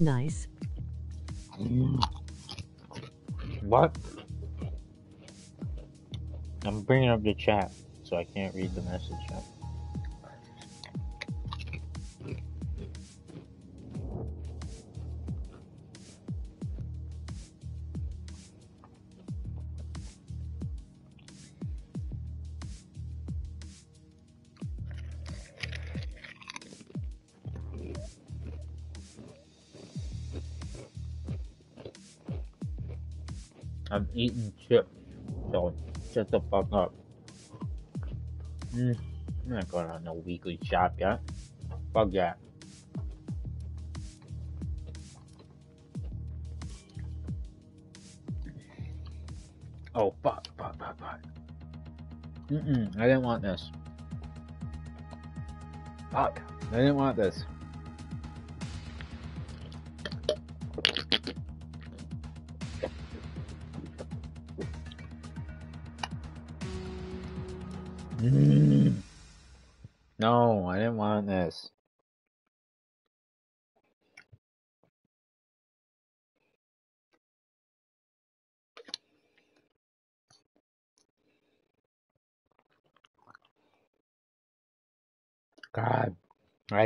Nice. What? I'm bringing up the chat, so I can't read the message yet. Eating chips, so shut the fuck up. Mm, I'm not going on no weekly shop yet. Fuck that. Oh fuck, fuck, fuck, fuck. Mm-mm, I didn't want this. Fuck, I didn't want this.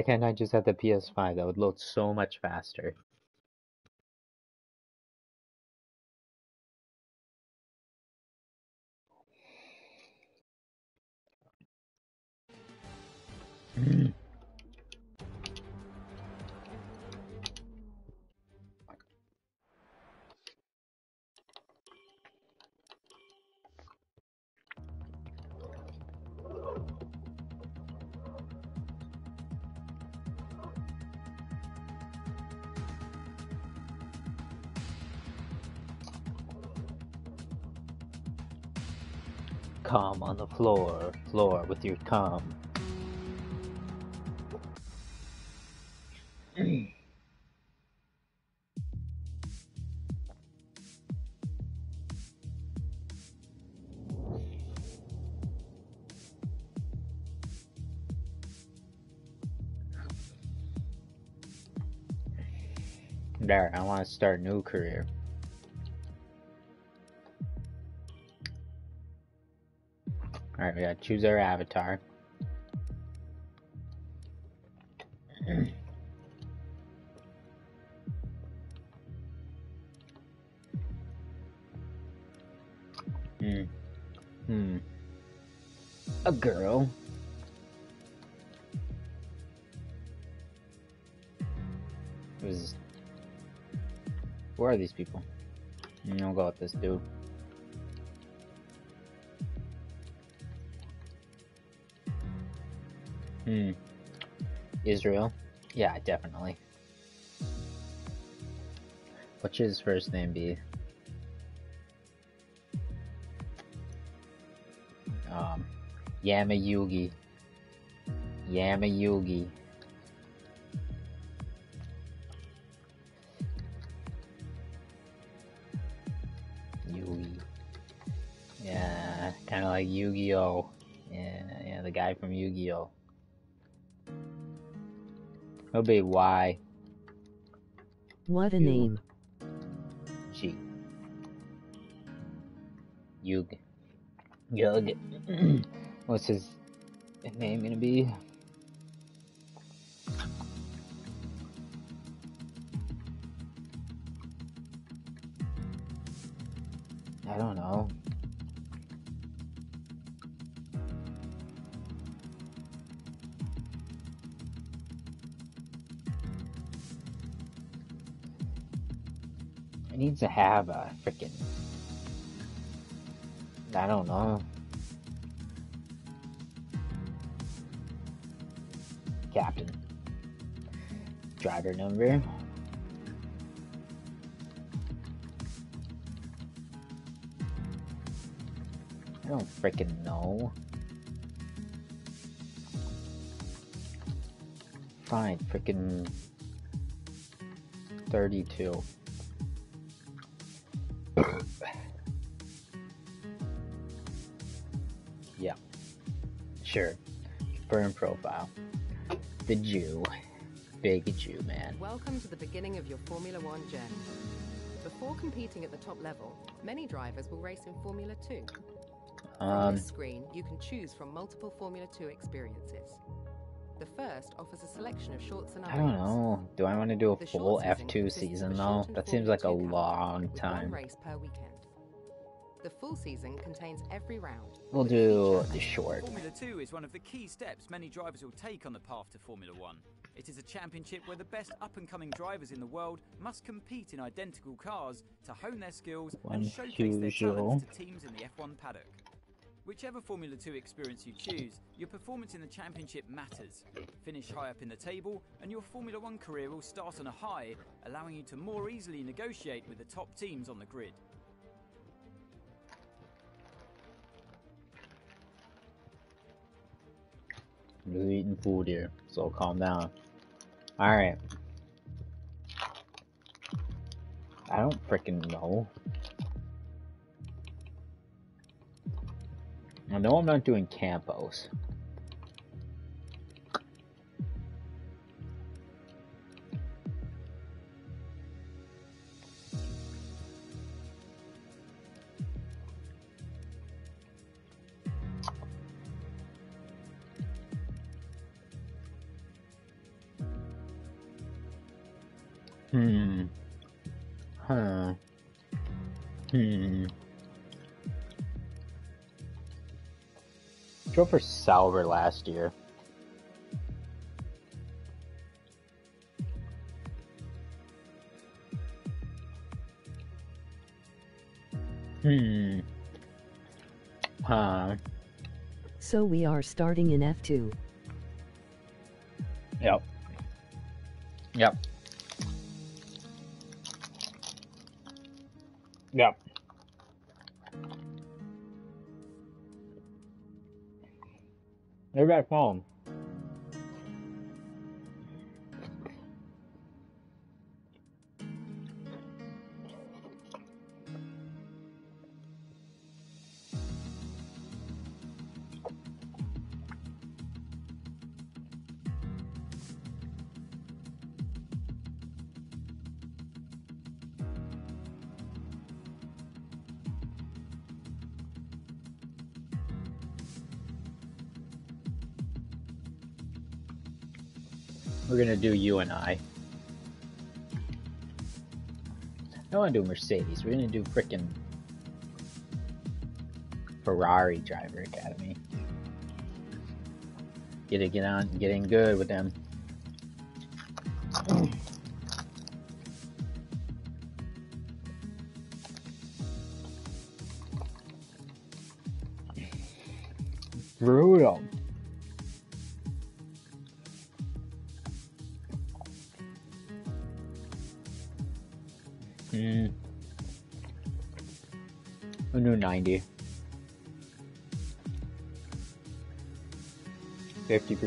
Can't I just have the PS5? That would load so much faster. Calm on the floor, floor with your calm. There, I want to start a new career. We gotta choose our avatar. Hmm. Hmm. A girl. Who are these people? I'll go with this dude. Israel? Yeah, definitely. What should his first name be? Um, Yamayugi. Yamayugi. Yugi. Yeah, kind of like Yu-Gi-Oh. Yeah, yeah, the guy from Yu-Gi-Oh. He'll be Y What a name. G. Yug. Yug. What's his name gonna be? To have a freaking. I don't know. Captain. Driver number. I don't freaking know. Fine, freaking 32. Sure. Burn profile. The Jew. Big Jew, man. Welcome to the beginning of your Formula One journey. Before competing at the top level, many drivers will race in Formula 2. On Um, this screen, you can choose from multiple Formula 2 experiences. The first offers a selection of short scenarios. I don't know. Do I want to do a The full F2 consists season though? That seems like a Formula 2 calendar long time. race per weekend. The full season contains every round. We'll do the short. Formula 2 is one of the key steps many drivers will take on the path to Formula 1. It is a championship where the best up and coming drivers in the world must compete in identical cars to hone their skills One and showcase their talents to teams in the F1 paddock. Whichever Formula 2 experience you choose, your performance in the championship matters. Finish high up in the table, and your Formula 1 career will start on a high, allowing you to more easily negotiate with the top teams on the grid. I'm just eating food here, so calm down. Alright. I don't freaking know. I know I'm not doing Campos. Drove for Sauber last year. Hmm. Huh. So we are starting in F2. Yep. Yep. Yep. They're back home. We're gonna do you and I. I don't wanna do Mercedes. We're gonna do frickin' Ferrari Driver Academy. Get it, get on, get in good with them.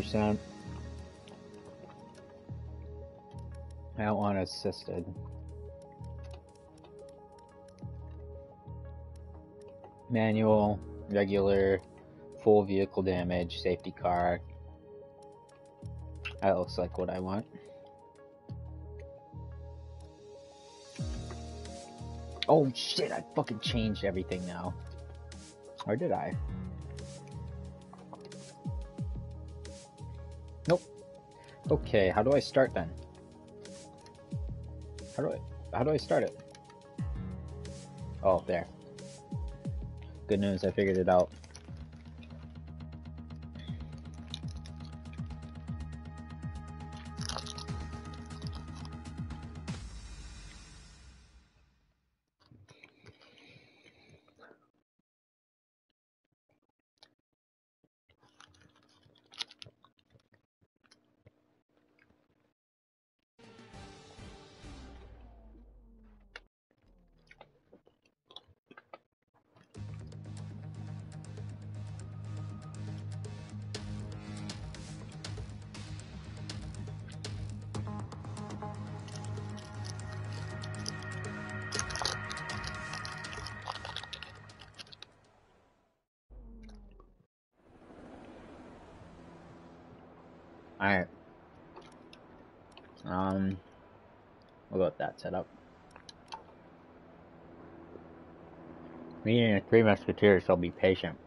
50%. I don't want assisted. Manual, regular, full vehicle damage, safety car. That looks like what I want. Oh shit, I fucking changed everything now. Or did I? Okay, how do I start then? How do I how do I start it? Oh, there. Good news, I figured it out. That setup. Me and the Three Musketeers shall be patient.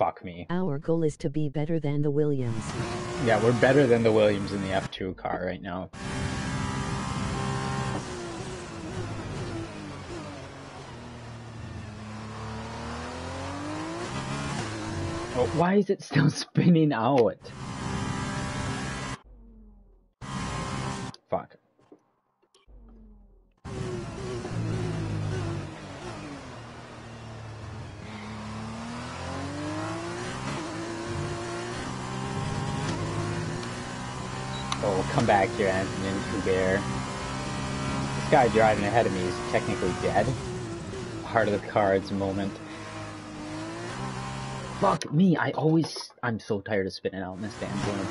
Fuck me. Our goal is to be better than the Williams. Yeah, we're better than the Williams in the F2 car right now. Oh, why is it still spinning out? Back here, Anthony Hubert. This guy driving ahead of me is technically dead. Heart of the cards moment. Fuck me, I always... I'm so tired of spinning out in this damn game.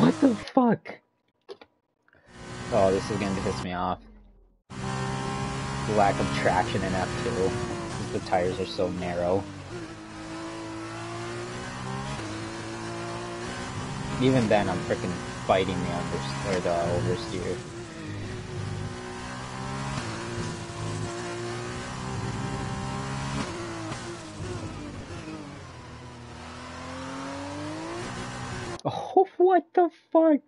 What the fuck? Oh, this is going to piss me off. The lack of traction in F2. The tires are so narrow. Even then, I'm freaking fighting the under or the oversteer. Oh, what the fuck?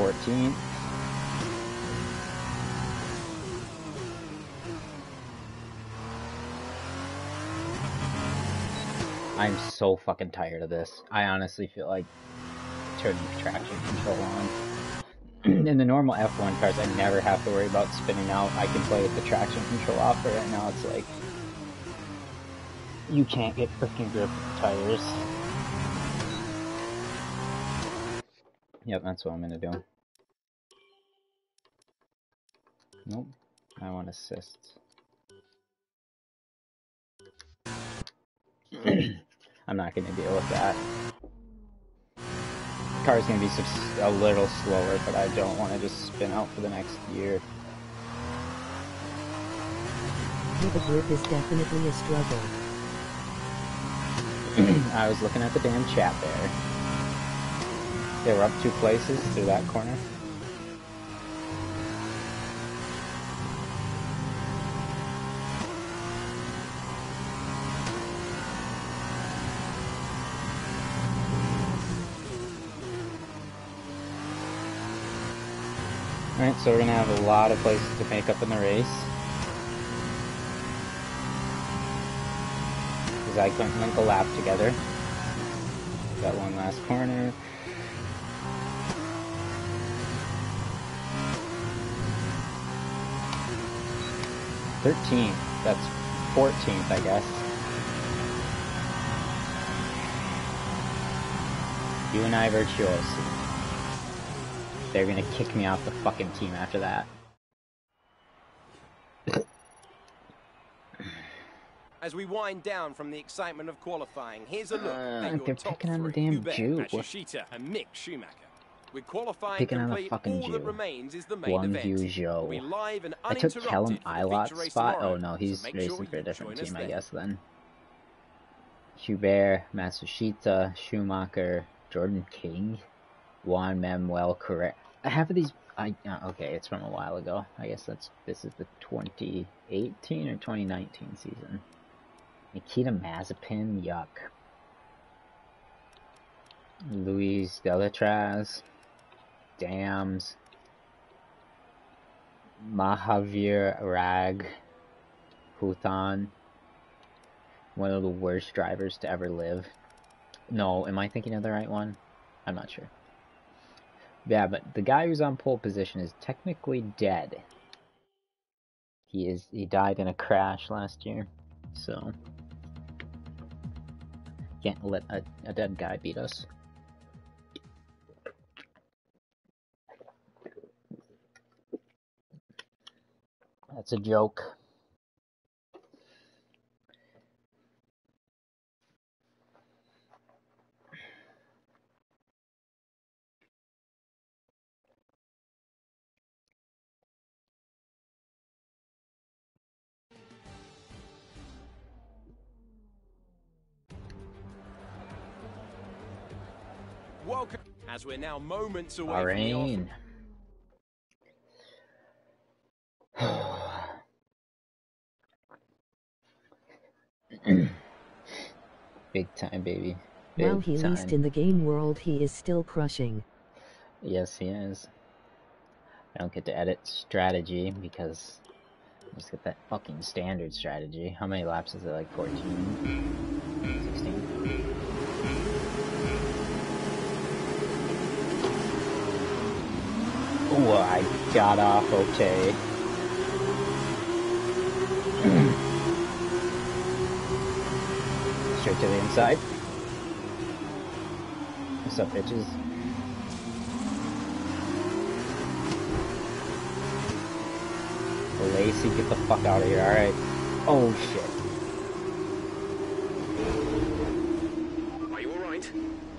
Fourteen. I'm so fucking tired of this. I honestly feel like turning traction control on. In the normal F1 cars, I never have to worry about spinning out. I can play with the traction control off, but right now it's like you can't get freaking grip tires. Yep, that's what I'm gonna do. Nope, I want assists. I'm not gonna deal with that car's gonna be a little slower, but I don't want to just spin out for the next year. The grip is definitely a struggle. I was looking at the damn chat there. They were up two places through that corner. So we're gonna have a lot of places to make up in the race. Because I couldn't link a lap together. Got one last corner. Thirteenth. That's fourteenth, I guess. UNI-Virtuosi. They're gonna kick me off the fucking team after that. As we wind down from the excitement of qualifying, here's a look Uh, at your they're top picking on the three. damn Hubert, Jew. Matsushita, and Mick Schumacher. With qualifying Picking on the complete, fucking all Jew. that remains is the main One event. view Joe. We'll be live and I took uninterrupted Callum for the Ilott's feature race spot. tomorrow, Oh no, he's make racing sure for a different team, I guess then. Hubert, Matsushita, Schumacher, Jordan King, Juan Manuel Correa. Half of these, I uh, okay, it's from a while ago. I guess that's this is the 2018 or 2019 season. Nikita Mazepin, yuck. Louis Delétraz, Dams, Mahavir Rag, Huthan, one of the worst drivers to ever live. No, am I thinking of the right one? I'm not sure. Yeah, but the guy who's on pole position is technically dead. He is he died in a crash last year, so can't let a, a dead guy beat us. That's a joke. As we're now moments away from. Bahrain. Big time, baby. Big While he time. least in the game world he is still crushing. Yes, he is. I don't get to edit strategy because I just get that fucking standard strategy. How many laps is it? Like 14? Oh, I got off okay. Straight to the inside. What's up, bitches? Lacey, get the fuck out of here, alright. Oh shit. Are you alright?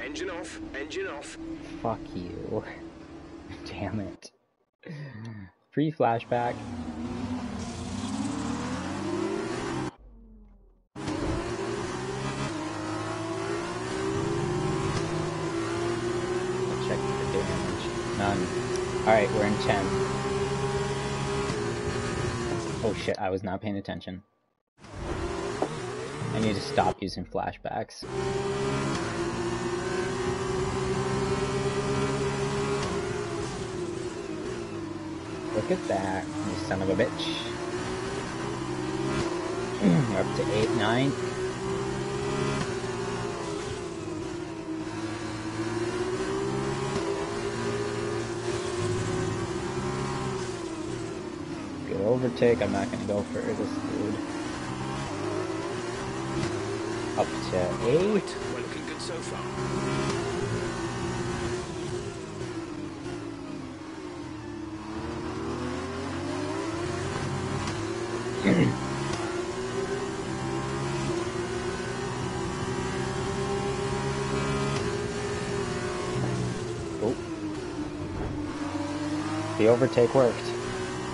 Engine off, engine off. Fuck you. Damn it. Free flashback. Check for damage. None. Alright, we're in 10. Oh shit, I was not paying attention. I need to stop using flashbacks. Look at that, you son of a bitch. Up to 8, 9. Good overtake, I'm not gonna go for this dude. Up to 8. We're looking good so far. Overtake worked.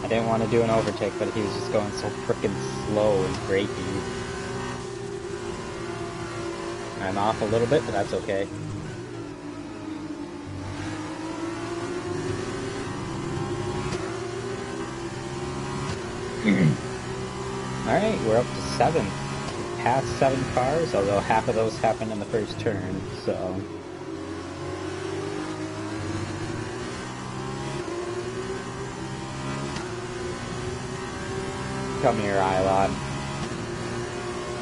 I didn't want to do an overtake, but he was just going so freaking slow and breaky. I'm off a little bit, but that's okay. Alright, we're up to seven. Past seven cars, although half of those happened in the first turn, so. Come here, Ilott.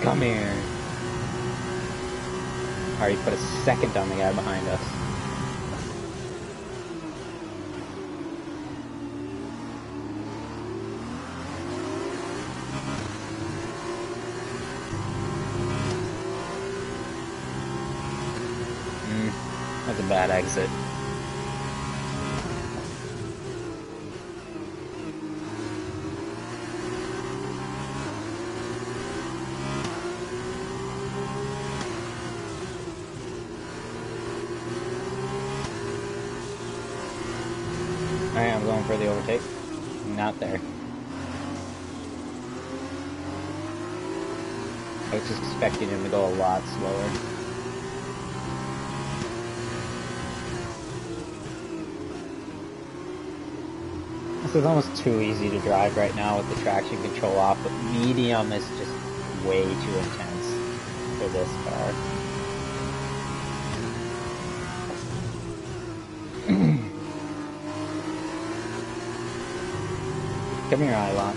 Come here. Already put a second on the guy behind us. Mm, that's a bad exit. Alright, I'm going for the overtake. Not there. I was just expecting him to go a lot slower. This is almost too easy to drive right now with the traction control off, but medium is just way too intense for this car. Come here, Ilott.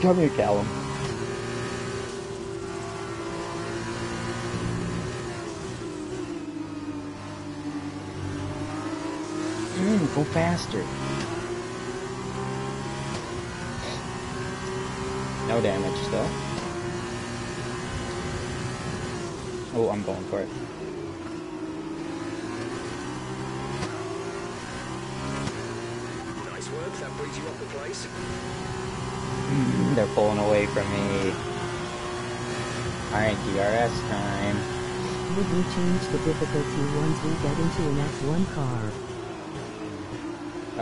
Come here, Callum. Go faster. No damage still. Oh, I'm going for it. Nice work, that brings you off the place. Mm, They're pulling away from me. Alright, DRS time. Would we change the difficulty once we get into an F1 car?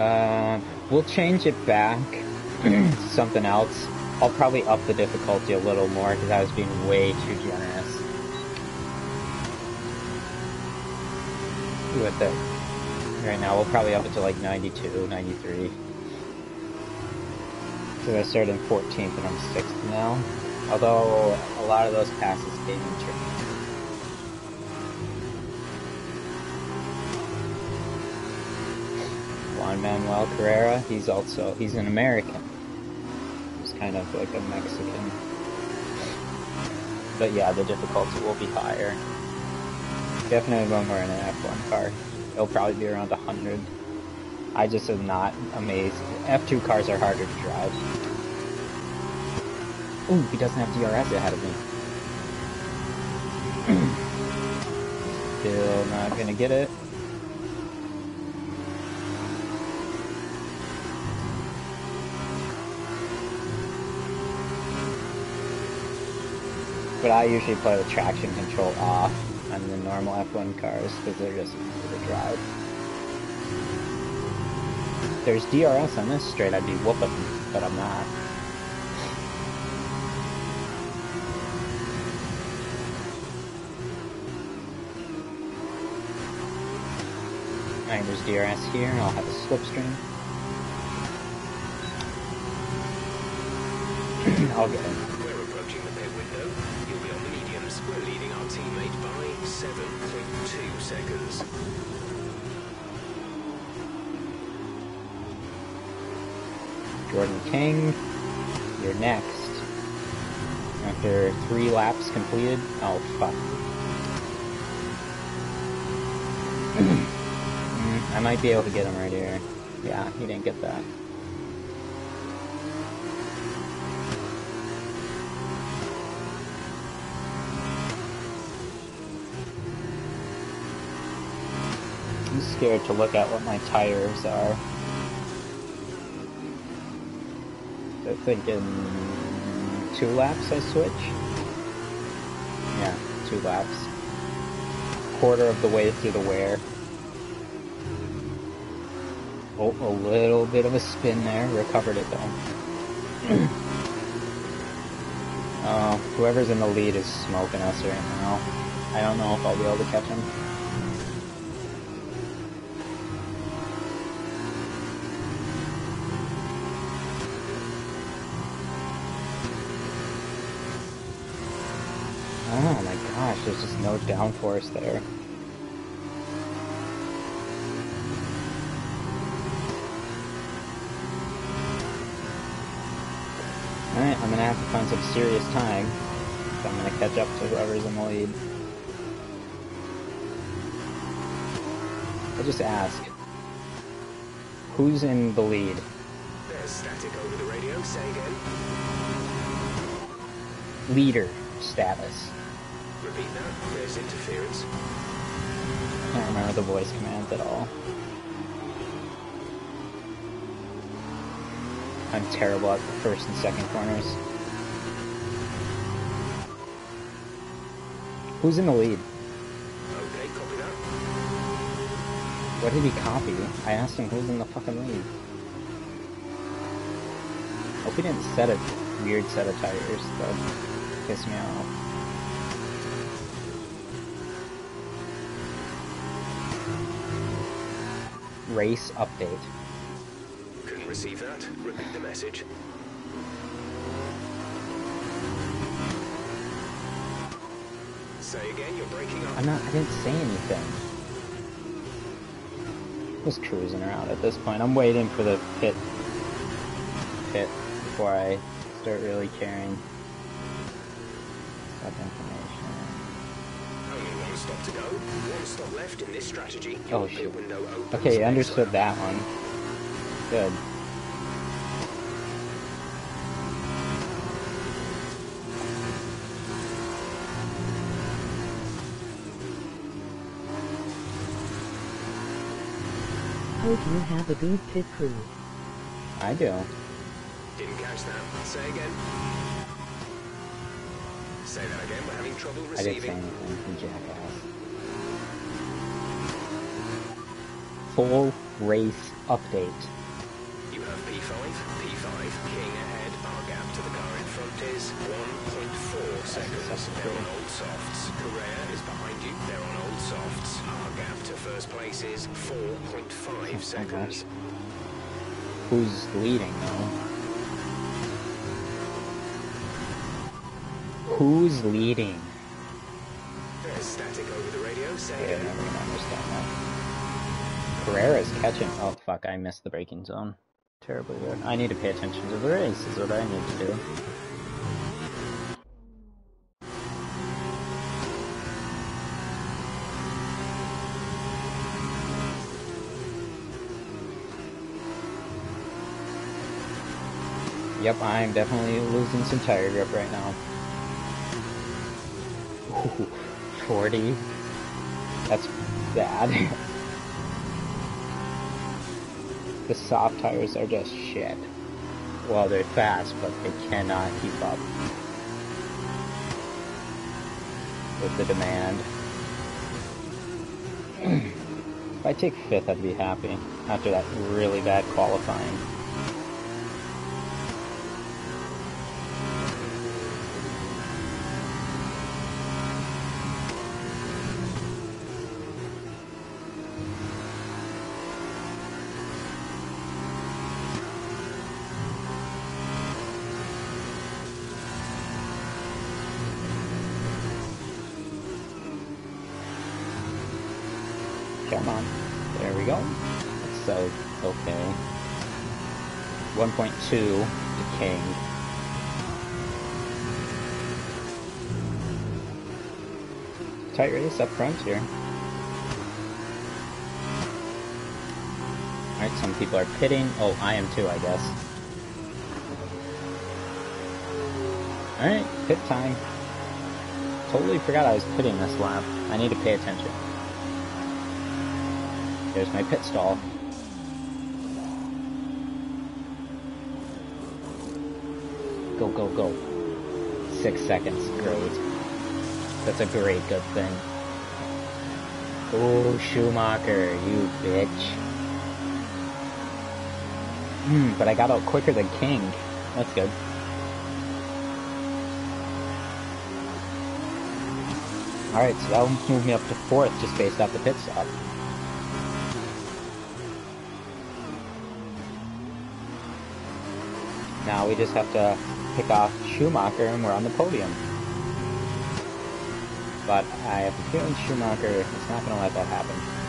Uh, we'll change it back. To something else. I'll probably up the difficulty a little more because I was being way too generous. With it. Right now, we'll probably up it to like 92, 93. So I started in 14th and I'm 6th now. Although, a lot of those passes came in tricky. Manuel Carrera, he's also, he's an American. He's kind of like a Mexican. But yeah, the difficulty will be higher. Definitely when we're in an F1 car. It'll probably be around 100. I just am not amazed. F2 cars are harder to drive. Ooh, he doesn't have DRS ahead of me. Still not gonna get it. But I usually play with traction control off on the normal F1 cars because they're just easy to drive. If there's DRS on this straight, I'd be whooping, but I'm not. Alright, there's DRS here, and I'll have a slipstream. I'll get it. We're approaching the pit window. You'll be on the mediums. We're leading our teammate by 7.2 seconds. Jordan King, you're next. After three laps completed. Oh, fuck. Mm, I might be able to get him right here. Yeah, he didn't get that. Scared to look at what my tires are. I think in two laps I switch. Yeah, two laps. Quarter of the way through the wear. Oh, a little bit of a spin there. Recovered it though. uh, whoever's in the lead is smoking us right now. I don't know if I'll be able to catch him. Oh my gosh, there's just no downforce there. Alright, I'm gonna have to find some serious time. If I'm gonna catch up to whoever's in the lead. I'll just ask. Who's in the lead? There's static over the radio. Say again. Leader status. Repeat that. There's interference. I can't remember the voice commands at all. I'm terrible at the first and second corners. Who's in the lead? Okay, copy that. What did he copy? I asked him who's in the fucking lead. Hope he didn't set a weird set of tires, that would piss me off. Race update. Couldn't receive that. Repeat the message. Say again. You're breaking up. I'm not, I didn't say anything. Just cruising around at this point. I'm waiting for the pit, pit before I start really caring. Stop information. Only one stop stop to go. One stop left in this strategy. Oh, Your pit shit. window opens Okay, next understood that one. Good. Hope you have a good pit crew. I do. Didn't catch that. Say again. Say that again. We're having trouble receiving. I didn't say receiving. anything, you jackass. Full race update. You have P5, P5, King ahead. Our gap to the car in front is 1.4 seconds. They're on old softs. Correa is behind you. They're on old softs. Our gap to first place is 4.5 seconds. Who's leading though? Who's leading? There's static over the radio. Say Yeah, again. never understand that. Carrera's catching. Oh fuck! I missed the braking zone. Terribly weird. I need to pay attention to the race. Is what I need to do. Yep, I'm definitely losing some tire grip right now. Ooh, 40. That's bad. the soft tires are just shit. Well, they're fast, but they cannot keep up with the demand. if I take fifth, I'd be happy after that really bad qualifying. Come on. There we go. So, okay. 1.2 the King. Tight race up front here. Alright, some people are pitting. Oh, I am too, I guess. Alright, pit time. Totally forgot I was pitting this lap. I need to pay attention. There's my pit stall. Go, go, go. Six seconds. Great. That's a great good thing. Oh, Schumacher, you bitch. Hmm, but I got out quicker than King. That's good. Alright, so that'll move me up to fourth just based off the pit stop. Now we just have to off Schumacher and we're on the podium. But I have a feeling Schumacher is not going to let that happen.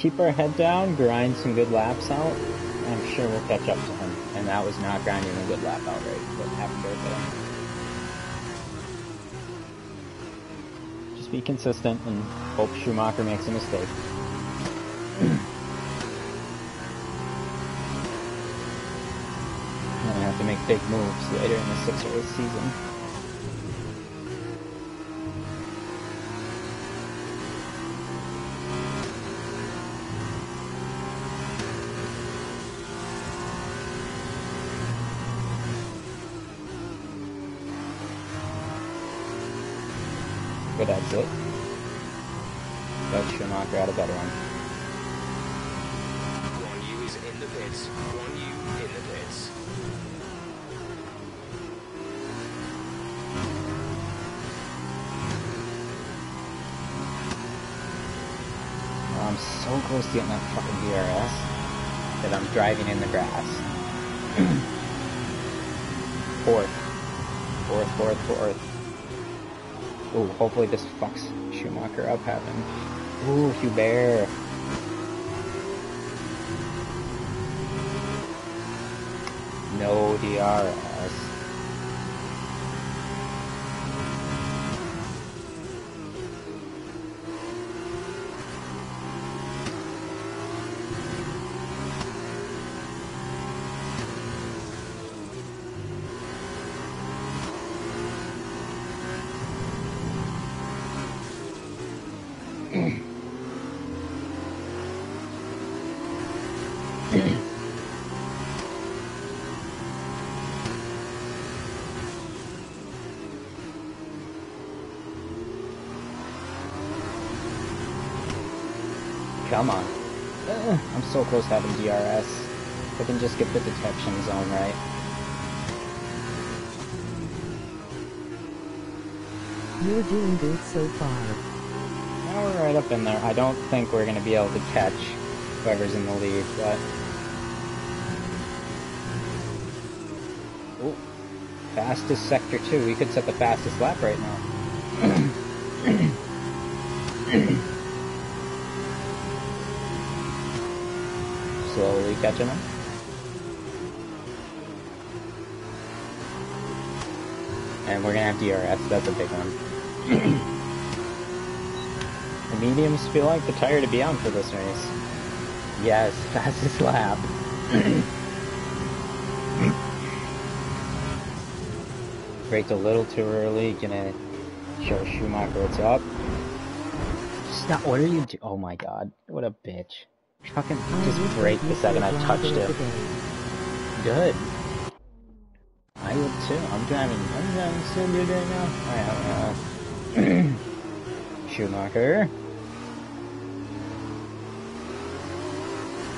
Keep our head down, grind some good laps out, I'm sure we'll catch up to him. And that was not grinding a good lap out right, but happy birthday. Just be consistent and hope Schumacher makes a mistake. I'm gonna have to make big moves later in the six race season. Good exit. But Schumacher had a better one. Guanyu is in the pits. Guanyu in the pits. I'm so close to getting that fucking DRS that I'm driving in the grass. fourth. Ooh, hopefully this fucks Schumacher up having. Ooh, Hubert. No DRS. Come on. Ugh, I'm so close to having DRS. I can just get the detection zone right. You're doing good so far. Now we're right up in there. I don't think we're going to be able to catch whoever's in the lead, but... Ooh. Fastest sector 2. We could set the fastest lap right now. Catching them. And we're gonna have DRS, that's a big one. the mediums feel like the tire to be on for this race. Yes, fastest lap. Braked a little too early, gonna show Schumacher what's up. Stop, what are you do- Oh my god, what a bitch. Fucking just break the second I touched him. Good. I would too. I'm driving. I'm driving so good right now. Alright, uh, Schumacher.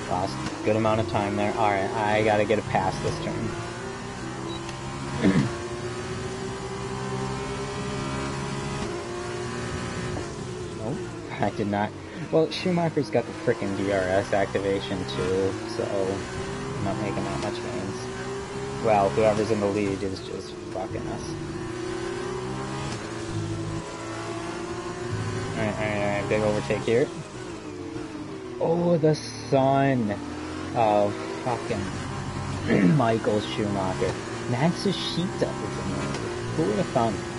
Lost good amount of time there. Alright, I gotta get a pass this turn. nope, I did not well, Schumacher's got the freaking DRS activation too, so I'm not making that much gains. Well, whoever's in the lead is just fucking us. Alright, alright, alright, big overtake here. Oh, the son of fucking Michael Schumacher. Matsushita is in there. Who would have thought?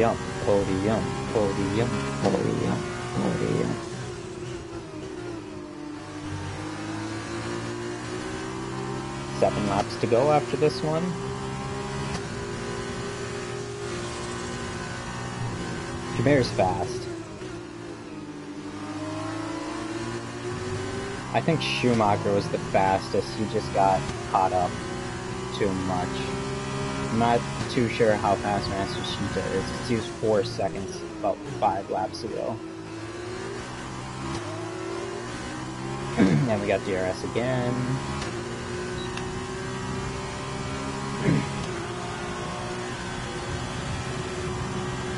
Podium, podium, podium, podium, podium. Seven laps to go after this one. Jameir's fast. I think Schumacher was the fastest, he just got caught up too much. Not too sure how fast Master Matsushita is, he was 4 seconds about 5 laps ago. and we got DRS again.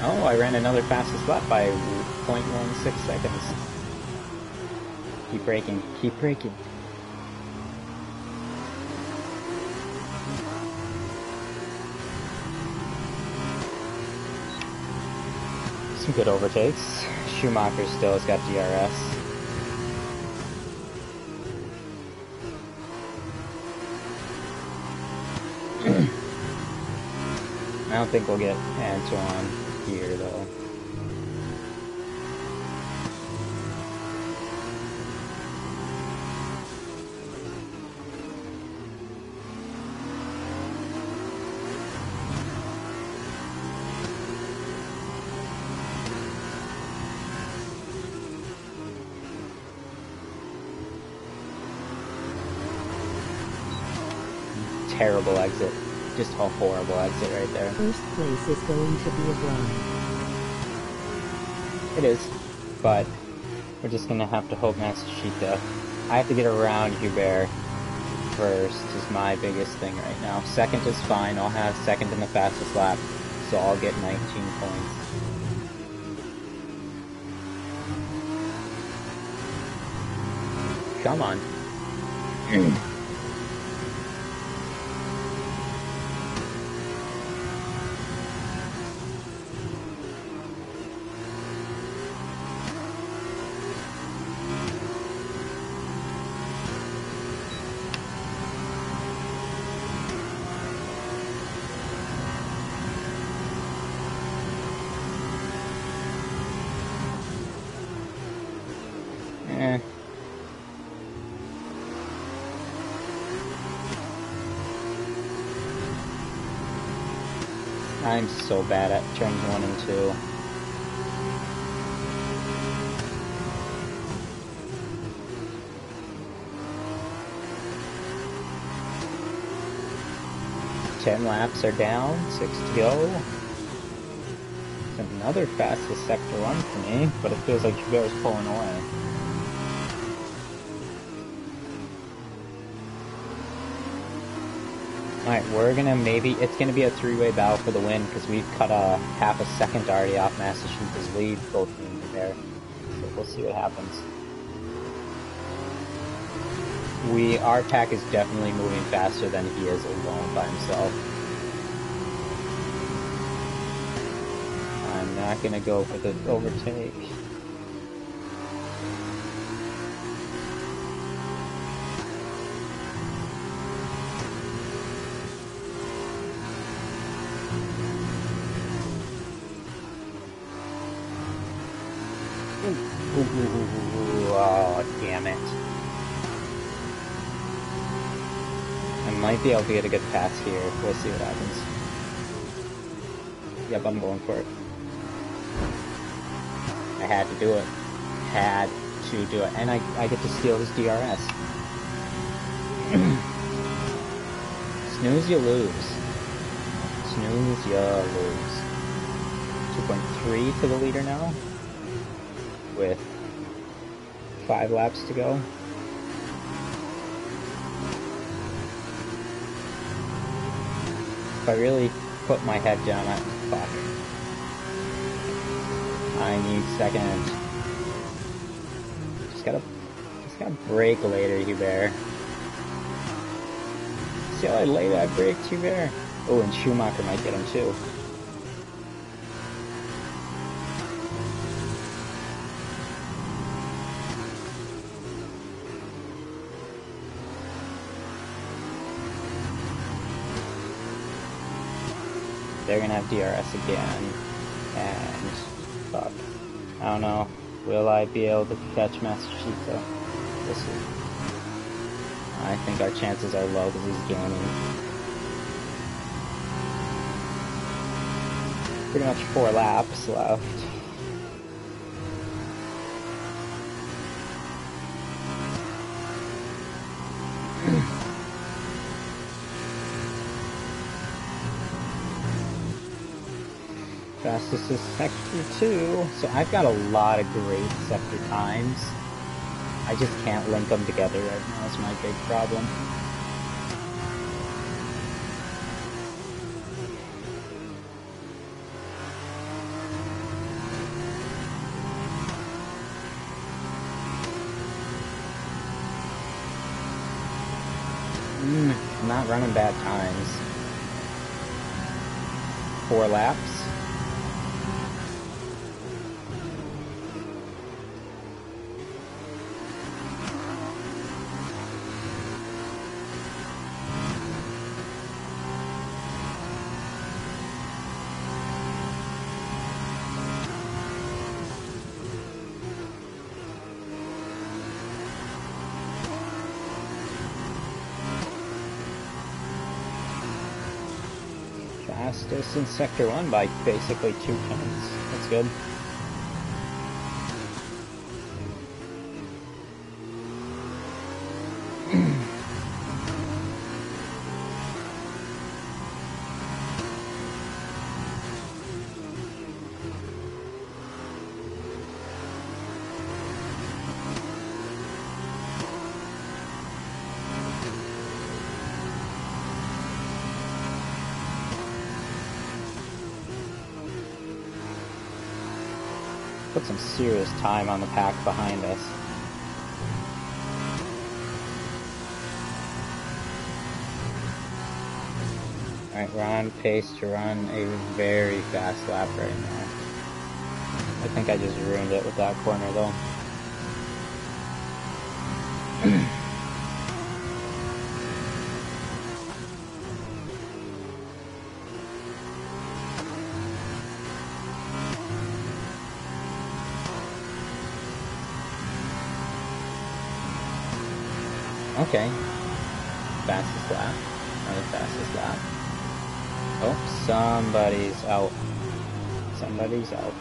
oh, I ran another fastest lap by 0.16 seconds. Keep braking, keep braking. Some good overtakes. Schumacher still has got DRS. I don't think we'll get Anthoine just a horrible exit right there. First place is going to be a blind. It is, but we're just gonna have to hope Master Chica. I have to get around Hubert first is my biggest thing right now. Second is fine, I'll have second in the fastest lap, so I'll get 19 points. Come on. Hmm. So bad at turns one and two. Ten laps are down, six to go. It's another fastest sector one for me, but it feels like Hubert's pulling away. Alright, we're gonna maybe, it's gonna be a three-way battle for the win, because we've cut a half a second already off Matsushita's lead, both teams are there. So we'll see what happens. We, our pack is definitely moving faster than he is alone by himself. I'm not gonna go for the overtake. Ooh, ooh, ooh, ooh, ooh, oh, damn it. I might be able to get a good pass here. We'll see what happens. Yep, I'm going for it. I had to do it. Had to do it. And I, I get to steal his DRS. Snooze, you lose. Snooze, you lose. 2.3 to the leader now with five laps to go. If I really put my head down, I fuck. I need second. Just gotta, just gotta brake later, Hubert. See how I lay that brake, Hubert? Oh, and Schumacher might get him too. They're gonna have DRS again. And fuck. I don't know. Will I be able to catch Matsushita? We'll see. I think our chances are low because he's gaining. Pretty much four laps left. Fastest is sector two, so I've got a lot of great sector times. I just can't link them together right now. That's my big problem. Mm, not running bad times. Four laps. Fastest in Sector 1 by basically two tenths. That's good. serious time on the pack behind us. Alright, we're on pace to run a very fast lap right now. I think I just ruined it with that corner though. Okay. Fastest lap. Another fastest lap. Oh, somebody's out. Somebody's out.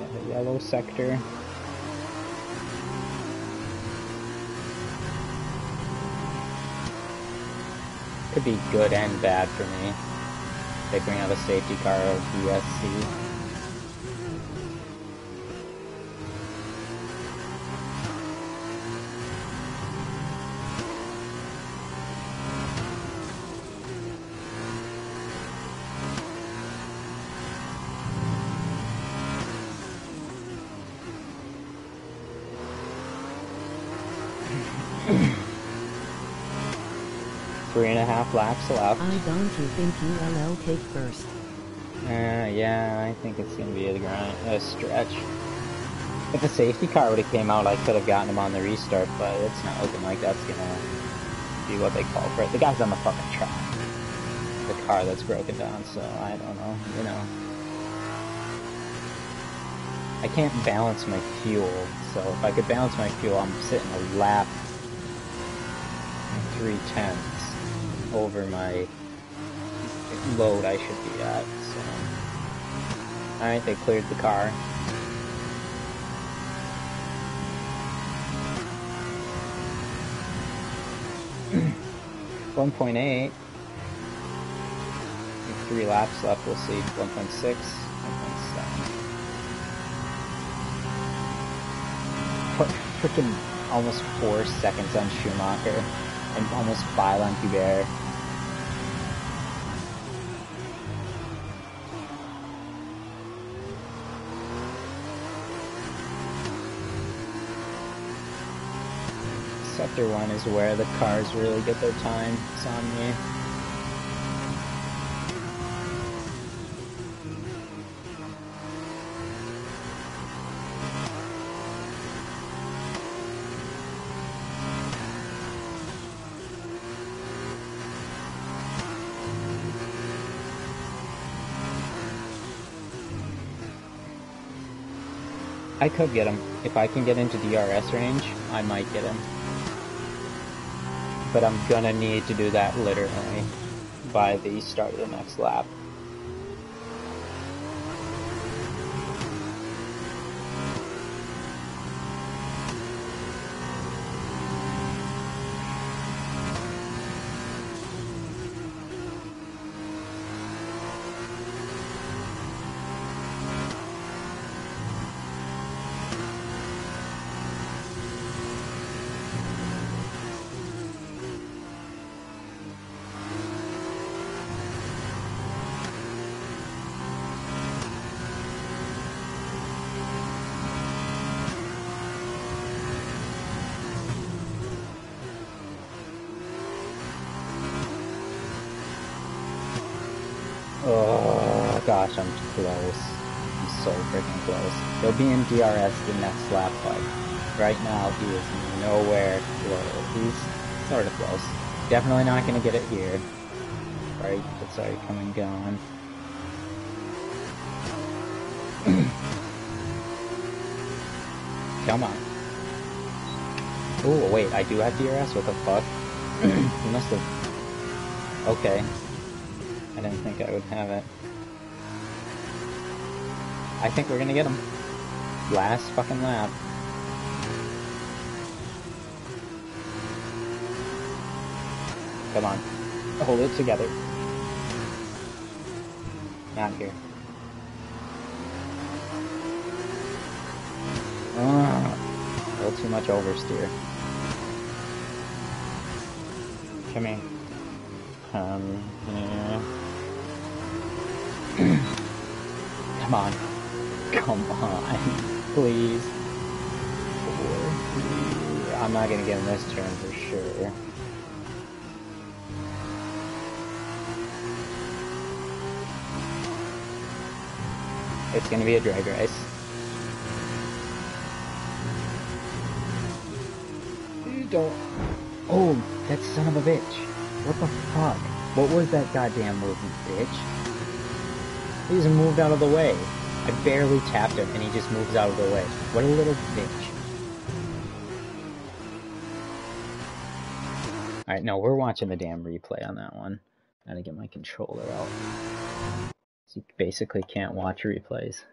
Yeah, the yellow sector. Could be good and bad for me. Figuring out a safety car of USC. Three and a half laps left. I don't you think ULL take first? Uh, yeah, I think it's gonna be a grind, a stretch. If a safety car would have came out, I could have gotten him on the restart, but it's not looking like that's gonna be what they call for it. The guy's on the fucking track. The car that's broken down, so I don't know, you know. I can't balance my fuel, so if I could balance my fuel, I'm sitting a lap and three tenths over my load I should be at, so. Alright, they cleared the car. One point eight. Three laps left, we'll see. 1.6, 1.7. Put freaking almost four seconds on Schumacher and almost five on Hubert. Sector 1 is where the cars really get their time. It's on me. I could get him. If I can get into DRS range, I might get him. But I'm gonna need to do that literally by the start of the next lap. Oh gosh, I'm close. I'm so freaking close. He'll be in DRS the next lap, but right now he is nowhere close. He's sort of close. Definitely not gonna get it here. Right, it's already coming gone. Come on. Oh wait, I do have DRS. What the fuck? he must have. Okay. I didn't think I would have it. I think we're gonna get him. Last fucking lap. Come on. Hold it together. Not here. Ah, a little too much oversteer. Come here. Come here. Come on. Come on please. I'm not gonna get him this turn for sure. It's gonna be a drag race. You don't. Oh, that son of a bitch. What the fuck? What was that goddamn movement, bitch? He's moved out of the way. I barely tapped him and he just moves out of the way. What a little bitch. Alright, no, we're watching the damn replay on that one. Gotta get my controller out. So you basically can't watch replays.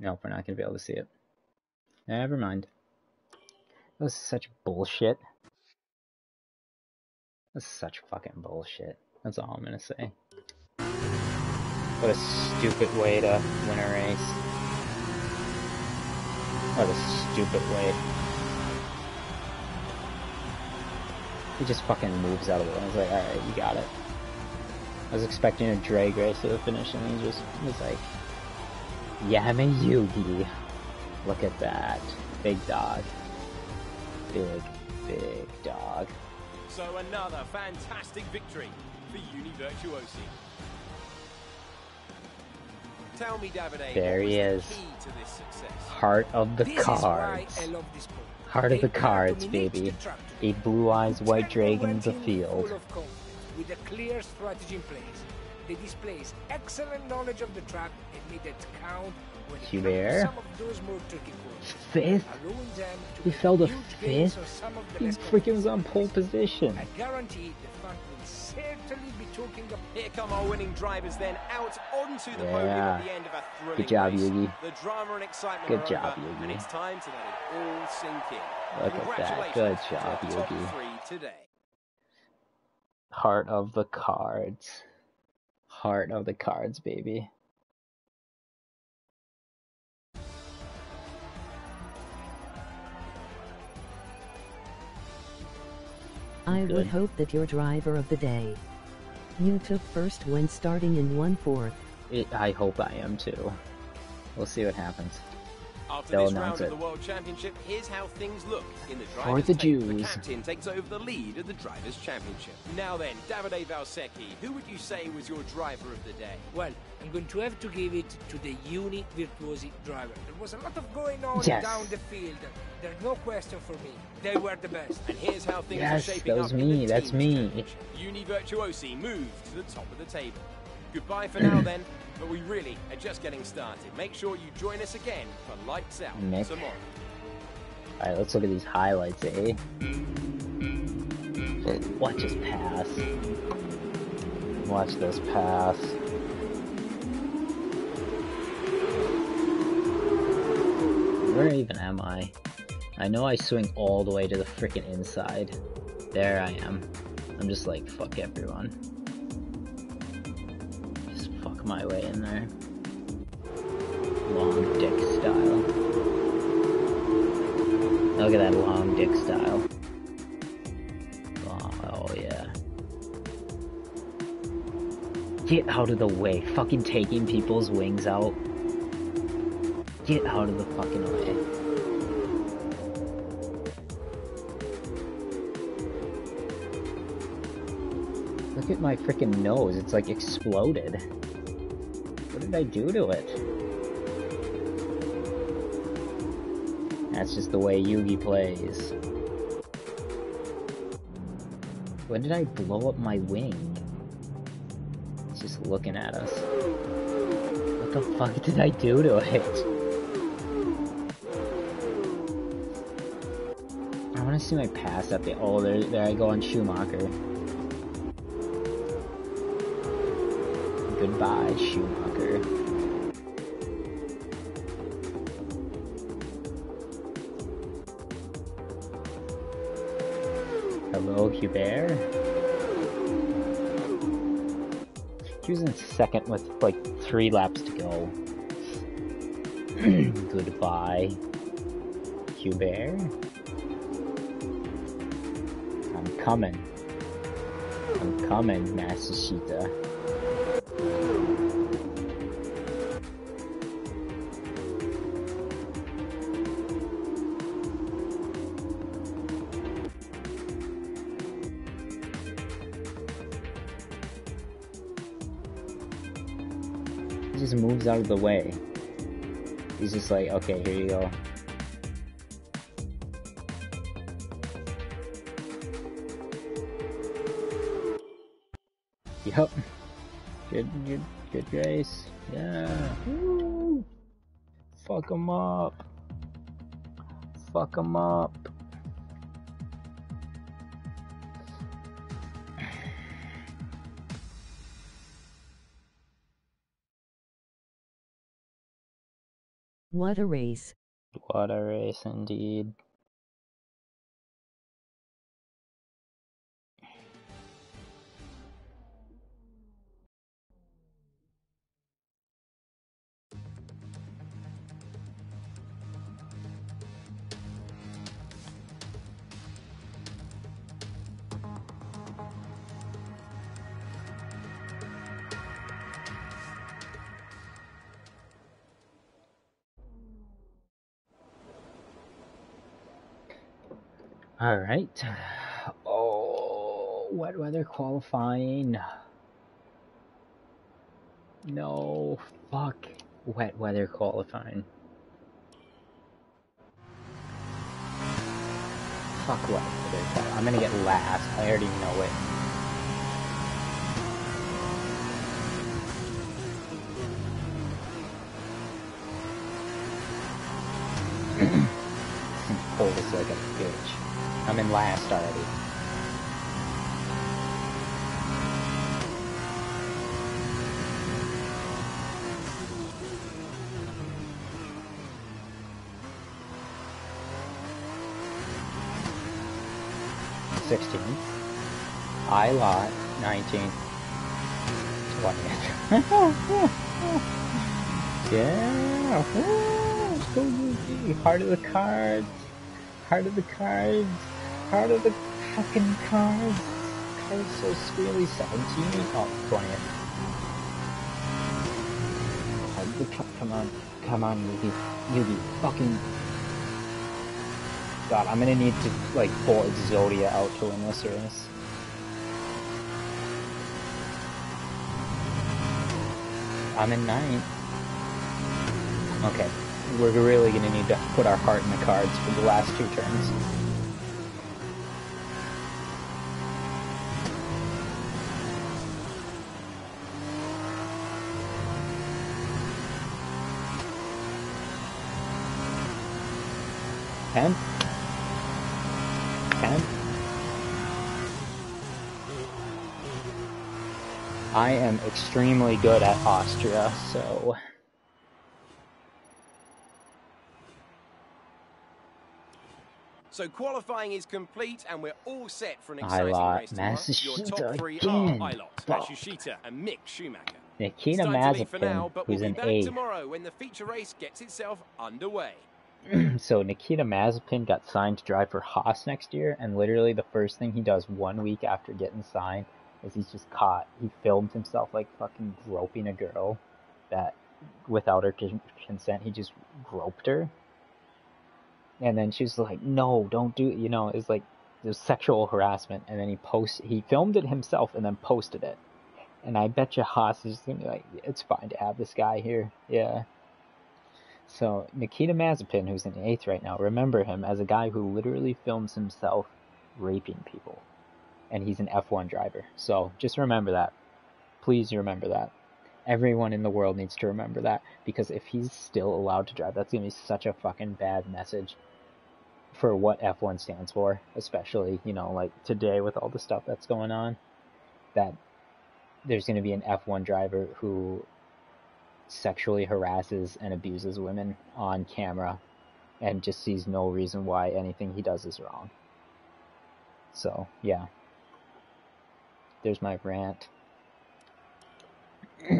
Nope, we're not gonna be able to see it. Never mind. That was such bullshit. That's such fucking bullshit. That's all I'm gonna say. What a stupid way to win a race. What a stupid way. He just fucking moves out of the way. I was like, alright, you got it. I was expecting a drag race to the finish and he just was like, Yami Yugi. Look at that. Big dog. Big, big dog. So another fantastic victory for UNI-Virtuosi. Tell me, Davide, There he is. key to this success? Heart of the This cards. Heart of the cards, baby. A blue eyes white dragon the field. Of with a clear strategy in place. They displays excellent knowledge of the track and made it count when Hubert. some of those more tricky corners, Fifth? allowing them to He fell to fifth? of He freaking was on pole position. I guarantee the will certainly be talking about Here come our winning drivers then out onto the Yeah. podium at the end of a thrilling Good job, race. Yugi. The drama and excitement Good job, over, Yugi. and it's time to let it all sink in. Look at that. Congratulations Good to job, our top Yugi. three today. Heart of the cards. Heart of the cards, baby. I Good. would hope that your driver of the day. You took first when starting in one fourth. It, I hope I am too. We'll see what happens. After They'll this round announce of it. the World Championship, here's how things look in the For drivers' the table. The Jews. captain takes over the lead of the drivers' championship. Now then, Davide Valsecchi, who would you say was your driver of the day? Well, I'm going to have to give it to the Uni Virtuosi driver. There was a lot of going on Yes. down the field. There's no question for me. They were the best. And here's how things Yes, are shaping that was up me, that's me. challenge. Uni Virtuosi moves to the top of the table. Goodbye for now then, but we really are just getting started. Make sure you join us again for Lights Out Nick. tomorrow. Alright, let's look at these highlights, eh? Watch this pass. Watch this pass. Where even am I? I know I swing all the way to the freaking inside. There I am. I'm just like, fuck everyone. Just fuck my way in there. Long dick style. Look at that long dick style. Oh, oh, yeah. Get out of the way. Fucking taking people's wings out. Get out of the fucking way. Look at my freaking nose. It's like exploded. What did I do to it? That's just the way Yugi plays. When did I blow up my wing? It's just looking at us. What the fuck did I do to it? I want to see my pass up there. Oh, there, there I go on Schumacher. Goodbye, Schumacher. Hello, Hubert. He was in second with like three laps to go. Goodbye, Hubert. I'm coming. I'm coming, just out of the way. He's just like, okay, here you go. Yep. Good, good, good race. Yeah. Woo. Fuck him up. Fuck him up. What a race. What a race indeed. All right. Oh, wet weather qualifying. No, fuck. Wet weather qualifying. Fuck wet weather. I'm gonna get last. I already know it. Cold as like a bitch. I'm in last already. Sixteen. I lot nineteen. Twentieth. yeah. Woo, Let's go. Heart of the cards. Heart of the cards. Heart of the fucking cards. Cards so squealy. 17? Oh, 20th. Heart of the ca- Come on. Come on, Yugi. Yugi. Fucking. God, I'm gonna need to, like, pull Exodia out to win this race. I'm in ninth. Okay. We're really gonna need to put our heart in the cards for the last two turns. Ten? Ten? I am extremely good at Austria, so So qualifying is complete and we're all set for an exciting lot race tomorrow. Your top three again. are Fuck. Matsushita and Mick Schumacher. Nikita it's time to leave for now, Mazepin, but who's an tomorrow when the feature race gets itself underway. so Nikita Mazepin got signed to drive for Haas next year, and literally the first thing he does one week after getting signed is he's just caught. He filmed himself like fucking groping a girl that, without her consent, he just groped her. And then she was like, "No, don't do it." You know, it's like sexual harassment. And then he post he filmed it himself and then posted it. And I bet you Haas is gonna be like, "It's fine to have this guy here." Yeah. So Nikita Mazepin, who's in eighth right now, remember him as a guy who literally films himself raping people, and he's an F1 driver. So just remember that. Please remember that. Everyone in the world needs to remember that because if he's still allowed to drive, that's gonna be such a fucking bad message for what F1 stands for, especially you know like today with all the stuff that's going on. That there's gonna be an F1 driver who sexually harasses and abuses women on camera and just sees no reason why anything he does is wrong. So, yeah. There's my rant.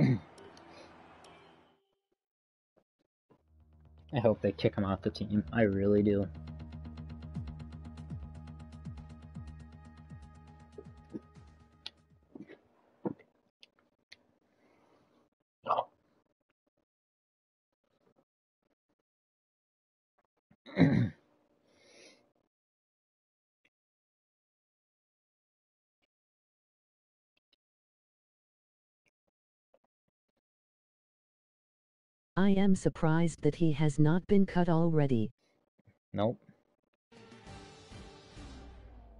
I hope they kick him off the team. I really do. I am surprised that he has not been cut already. Nope.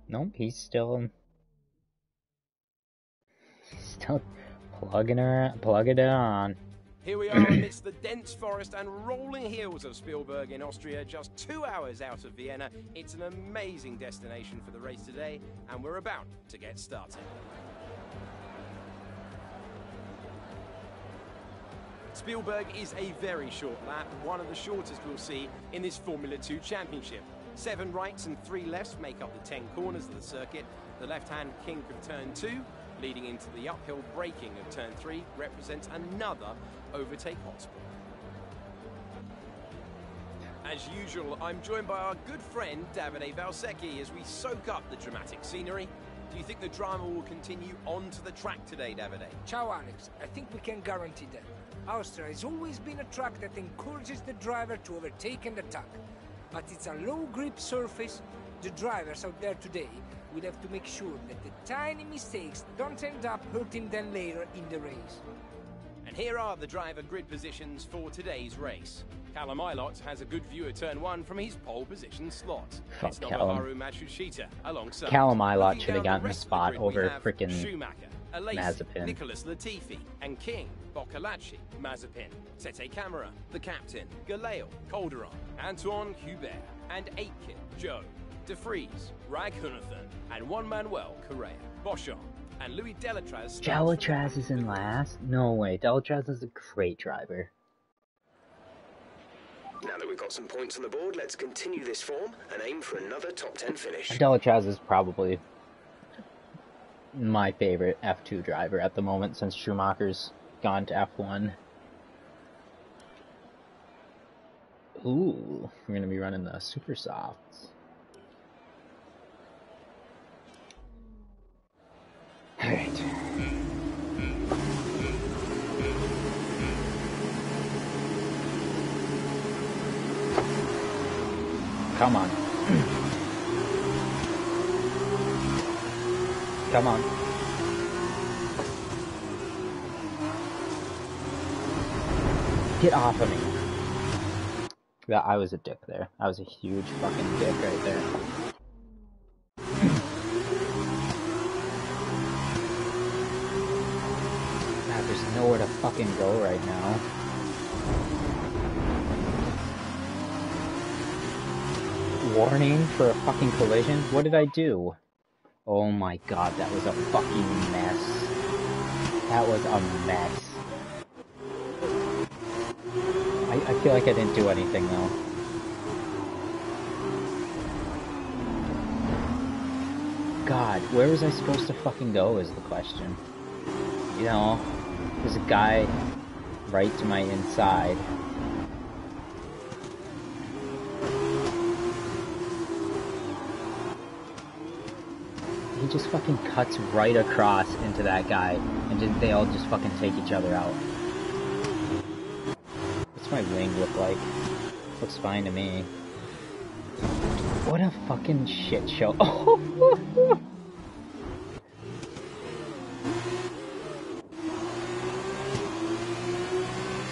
Nope, he's still um, he's still plugging her plugging it on. Here we are amidst the dense forest and rolling hills of Spielberg in Austria, just two hours out of Vienna. It's an amazing destination for the race today, and we're about to get started. Spielberg is a very short lap, one of the shortest we'll see in this Formula 2 championship. Seven rights and three lefts make up the ten corners of the circuit. The left-hand kink of turn two, leading into the uphill braking of turn three, represents another overtake hotspot. As usual, I'm joined by our good friend Davide Valsecchi as we soak up the dramatic scenery. Do you think the drama will continue onto the track today, Davide? Ciao, Alex. I think we can guarantee that. Austria has always been a track that encourages the driver to overtake and attack. But it's a low grip surface. The drivers out there today will have to make sure that the tiny mistakes don't end up hurting them later in the race. Here are the driver grid positions for today's race. Callum Ilott has a good view of turn one from his pole position slot. Fuck it's Callum. Matsushita alongside. Callum Ilott should have gotten the spot we over frickin' Schumacher, Alesi, Mazepin. Nicholas Latifi, and King, Boccolacci, Mazepin, Sette Câmara, the captain, Gelael, Calderon, Anthoine Hubert, and Aitken, Zhou, De Vries, Raghunathan, and Juan Manuel Correa, Boschung, and Louis Delétraz. starts Delétraz is in last? No way. Delétraz is a great driver. Now that we've got some points on the board, let's continue this form and aim for another top 10 finish. Delétraz is probably my favorite F2 driver at the moment since Schumacher's gone to F1. Ooh, we're gonna be running the super softs. Alright. Come on. Come on. Get off of me. Yeah, I was a dick there. I was a huge fucking dick right there. God, there's nowhere to fucking go right now. Warning for a fucking collision? What did I do? Oh my god, that was a fucking mess. That was a mess. I, I feel like I didn't do anything though. God, where was I supposed to fucking go is the question. You know, there's a guy right to my inside. He just fucking cuts right across into that guy, and just, they all just fucking take each other out. What's my wing look like? Looks fine to me. What a fucking shit show.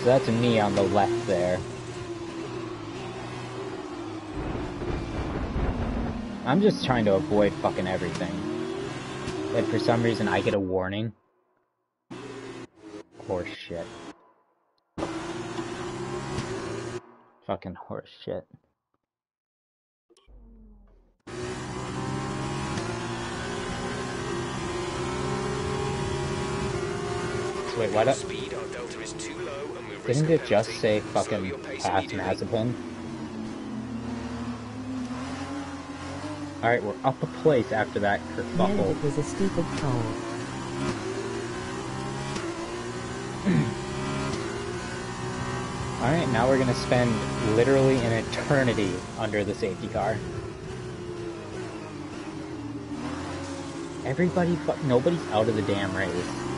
so that's me on the left there. I'm just trying to avoid fucking everything. And for some reason I get a warning. Horse shit. Fucking horse shit. Wait, why don't... Speed, our delta is too low and we've Didn't it just say fucking pass. Mazepin? Alright, we're up a place after that kerfuffle. it was a stupid call. Alright, now we're gonna spend literally an eternity under the safety car. Everybody, nobody's out of the damn race.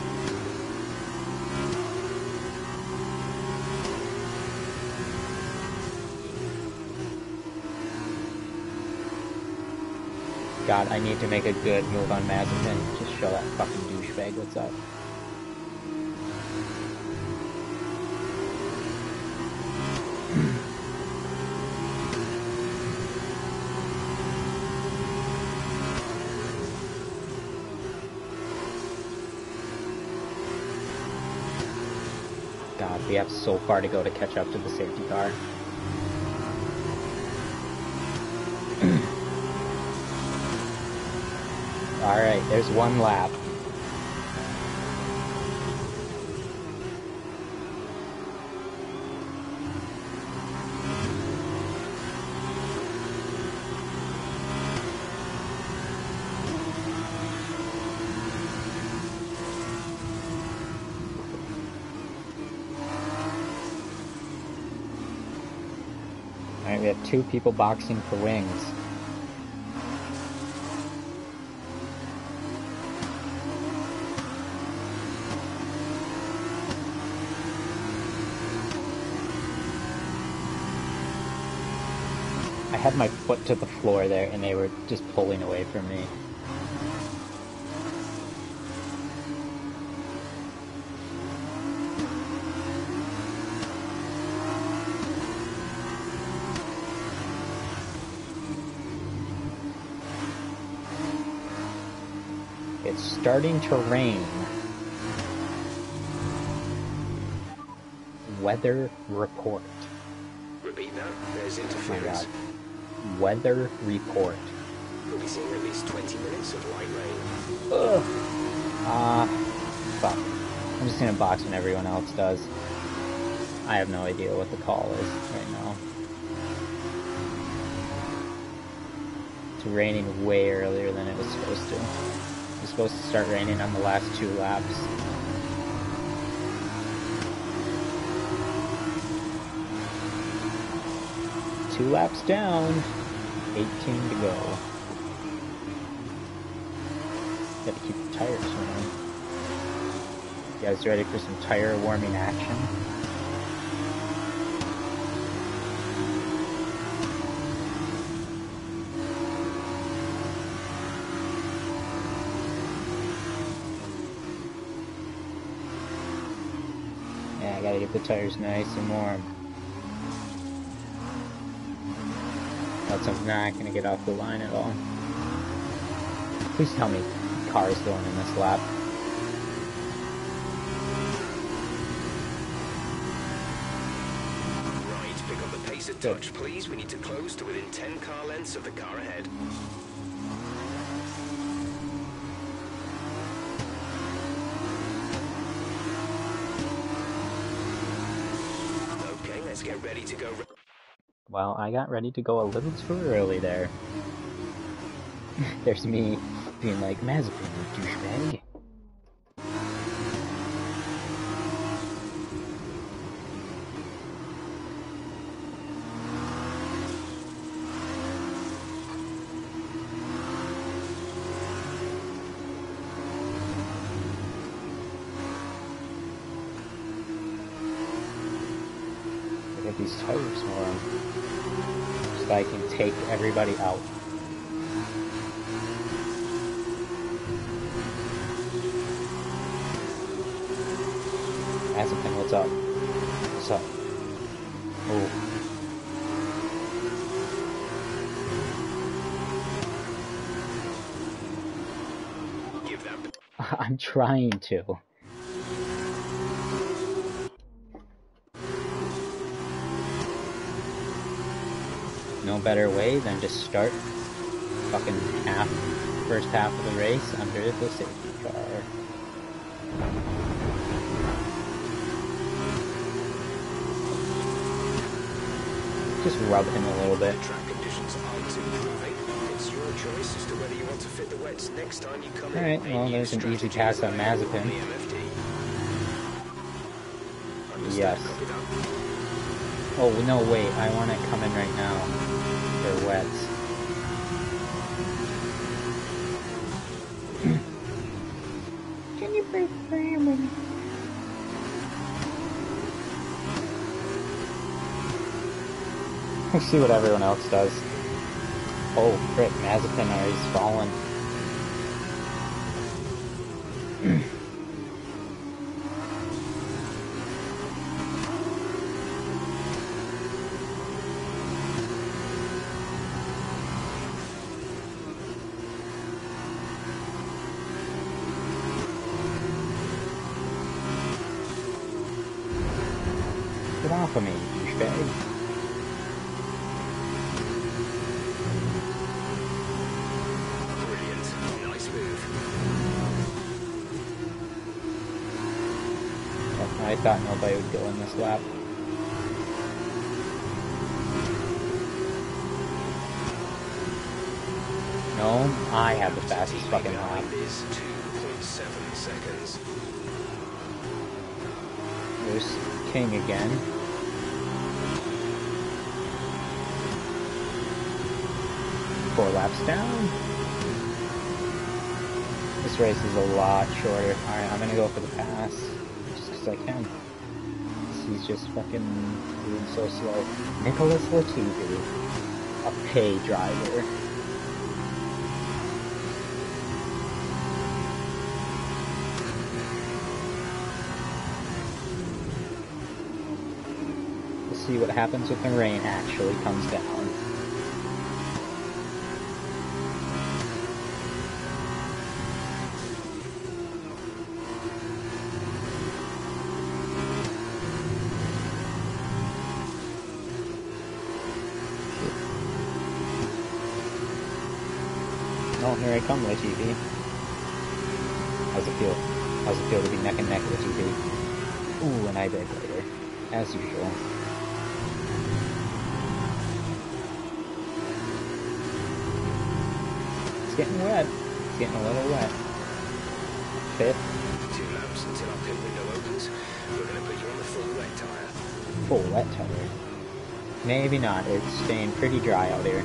God, I need to make a good move on Mazepin. Just show that fucking douchebag what's up. God, we have so far to go to catch up to the safety car. Alright, there's one lap. Alright, we have two people boxing for wings. My foot to the floor there and they were just pulling away from me. It's starting to rain. Weather report. Repeat that. There's Oh my interference. god. Weather report. We'll be seeing at least 20 minutes of light rain. Ugh. Ah, fuck. I'm just gonna box when everyone else does. I have no idea what the call is right now. It's raining way earlier than it was supposed to. It was supposed to start raining on the last two laps. Two laps down, 18 to go. Gotta keep the tires warm. You guys ready for some tire warming action? Yeah, I gotta get the tires nice and warm. Else I'm not gonna get off the line at all. Please tell me cars going in this lap. Right, pick up the pace a touch, please. We need to close to within 10 car lengths of the car ahead. Okay, let's get ready to go. Well, I got ready to go a little too early there. There's me being like, Mazepin, you douchebag. Get these tires warm. So that I can take everybody out. Mazepin, what's up? What's up? Oh. I'm trying to. No better way than just start fucking half, first half of the race under the safety car. Just rub him a little bit. track conditions aren't improving. It's your choice as to whether you want to fit the wets next time you come in. Alright, well, there's an easy pass on Mazepin. the MFD. Understand, Yes. Oh, no, wait, I want to come in right now for wets. Can you break frame We'll see what everyone else does. Oh, frick, Mazepin already's fallen. Would go in this lap. No, I have the fastest fucking lap. is 2.7 seconds. There's King again. Four laps down. This race is a lot shorter. Alright, I'm gonna go for the pass. Just because I can. He's just fucking moving so slow. Nicholas Latifi, a pay driver. We'll see what happens when the rain actually comes down. Oh, here I come, Latifi. How's it feel? How's it feel to be neck and neck with Latifi? Ooh, and I brake later. As usual. It's getting wet. It's getting a little wet. Fifth, Two laps until our pit window opens. We're to put you on the full wet tyre. full wet tire. Maybe not. It's staying pretty dry out here.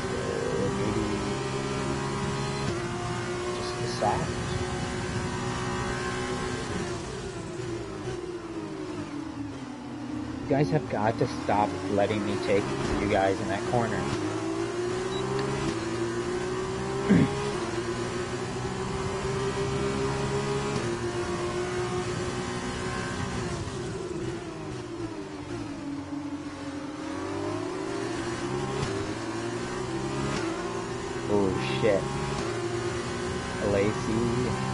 So maybe just the soft. You guys have got to stop letting me take you guys in that corner. Oh shit. Lacey.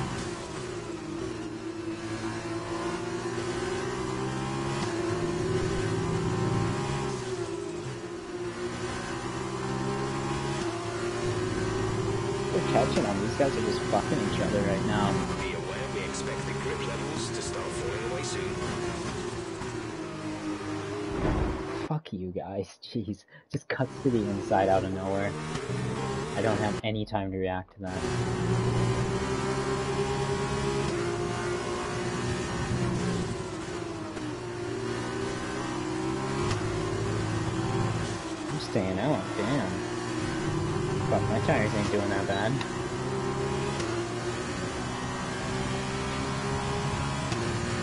They're catching them. These guys are just fucking each other right now. Be aware we expect the grip levels to start falling away soon. Fuck you guys. Jeez. Just cuts to the inside out of nowhere. I don't have any time to react to that. I'm staying out, damn. Fuck, my tires ain't doing that bad.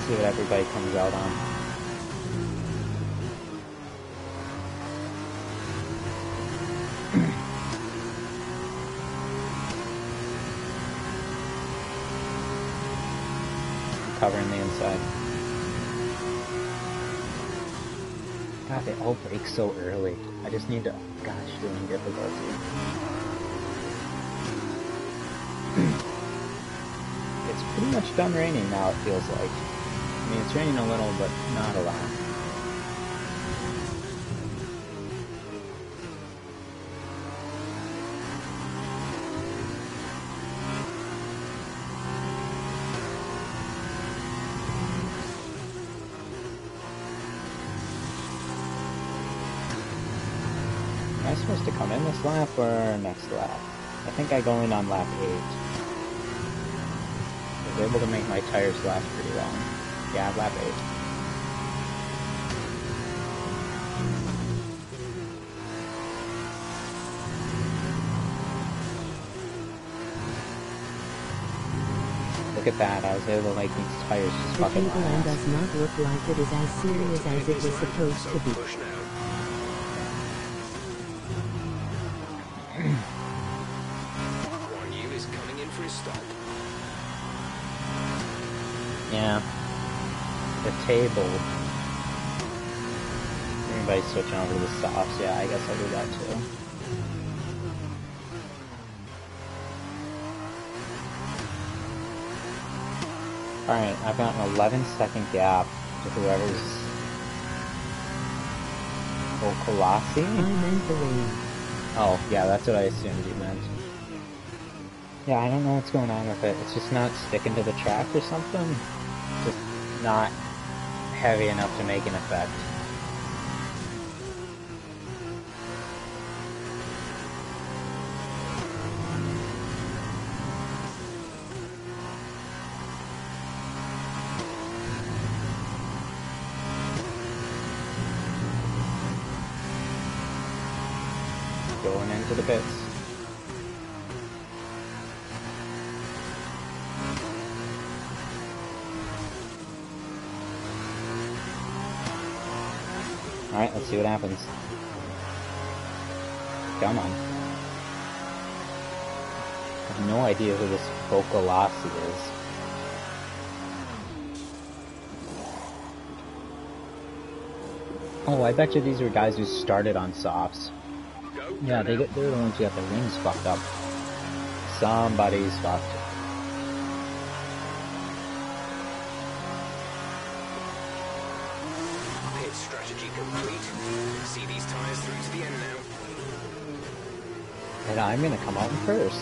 See what everybody comes out on. covering the inside. God, they all break so early. I just need to, gosh, doing difficulty. it's pretty much done raining now, it feels like. I mean, it's raining a little, but not a lot. Am I supposed to come in this lap or next lap? I think I go in on lap 8. I was able to make my tires last pretty long. Yeah, lap 8. Look at that, I was able to make these tires just The fucking table does not look like it is as serious as it was supposed to be. Table. Everybody's switching over to the softs. Yeah, I guess I'll do that too. Alright, I've got an 11 second gap to whoever's... Oh, Colossi? Oh, yeah, that's what I assumed you meant. Yeah, I don't know what's going on with it. It's just not sticking to the track or something. Just not heavy enough to make an effect. Going into the pits. Alright, let's see what happens. Come on. I have no idea who this Bokolasi is. Oh, I bet you these were guys who started on softs. Yeah, they they're the ones who got their wings fucked up. Somebody's fucked. I'm gonna come out first.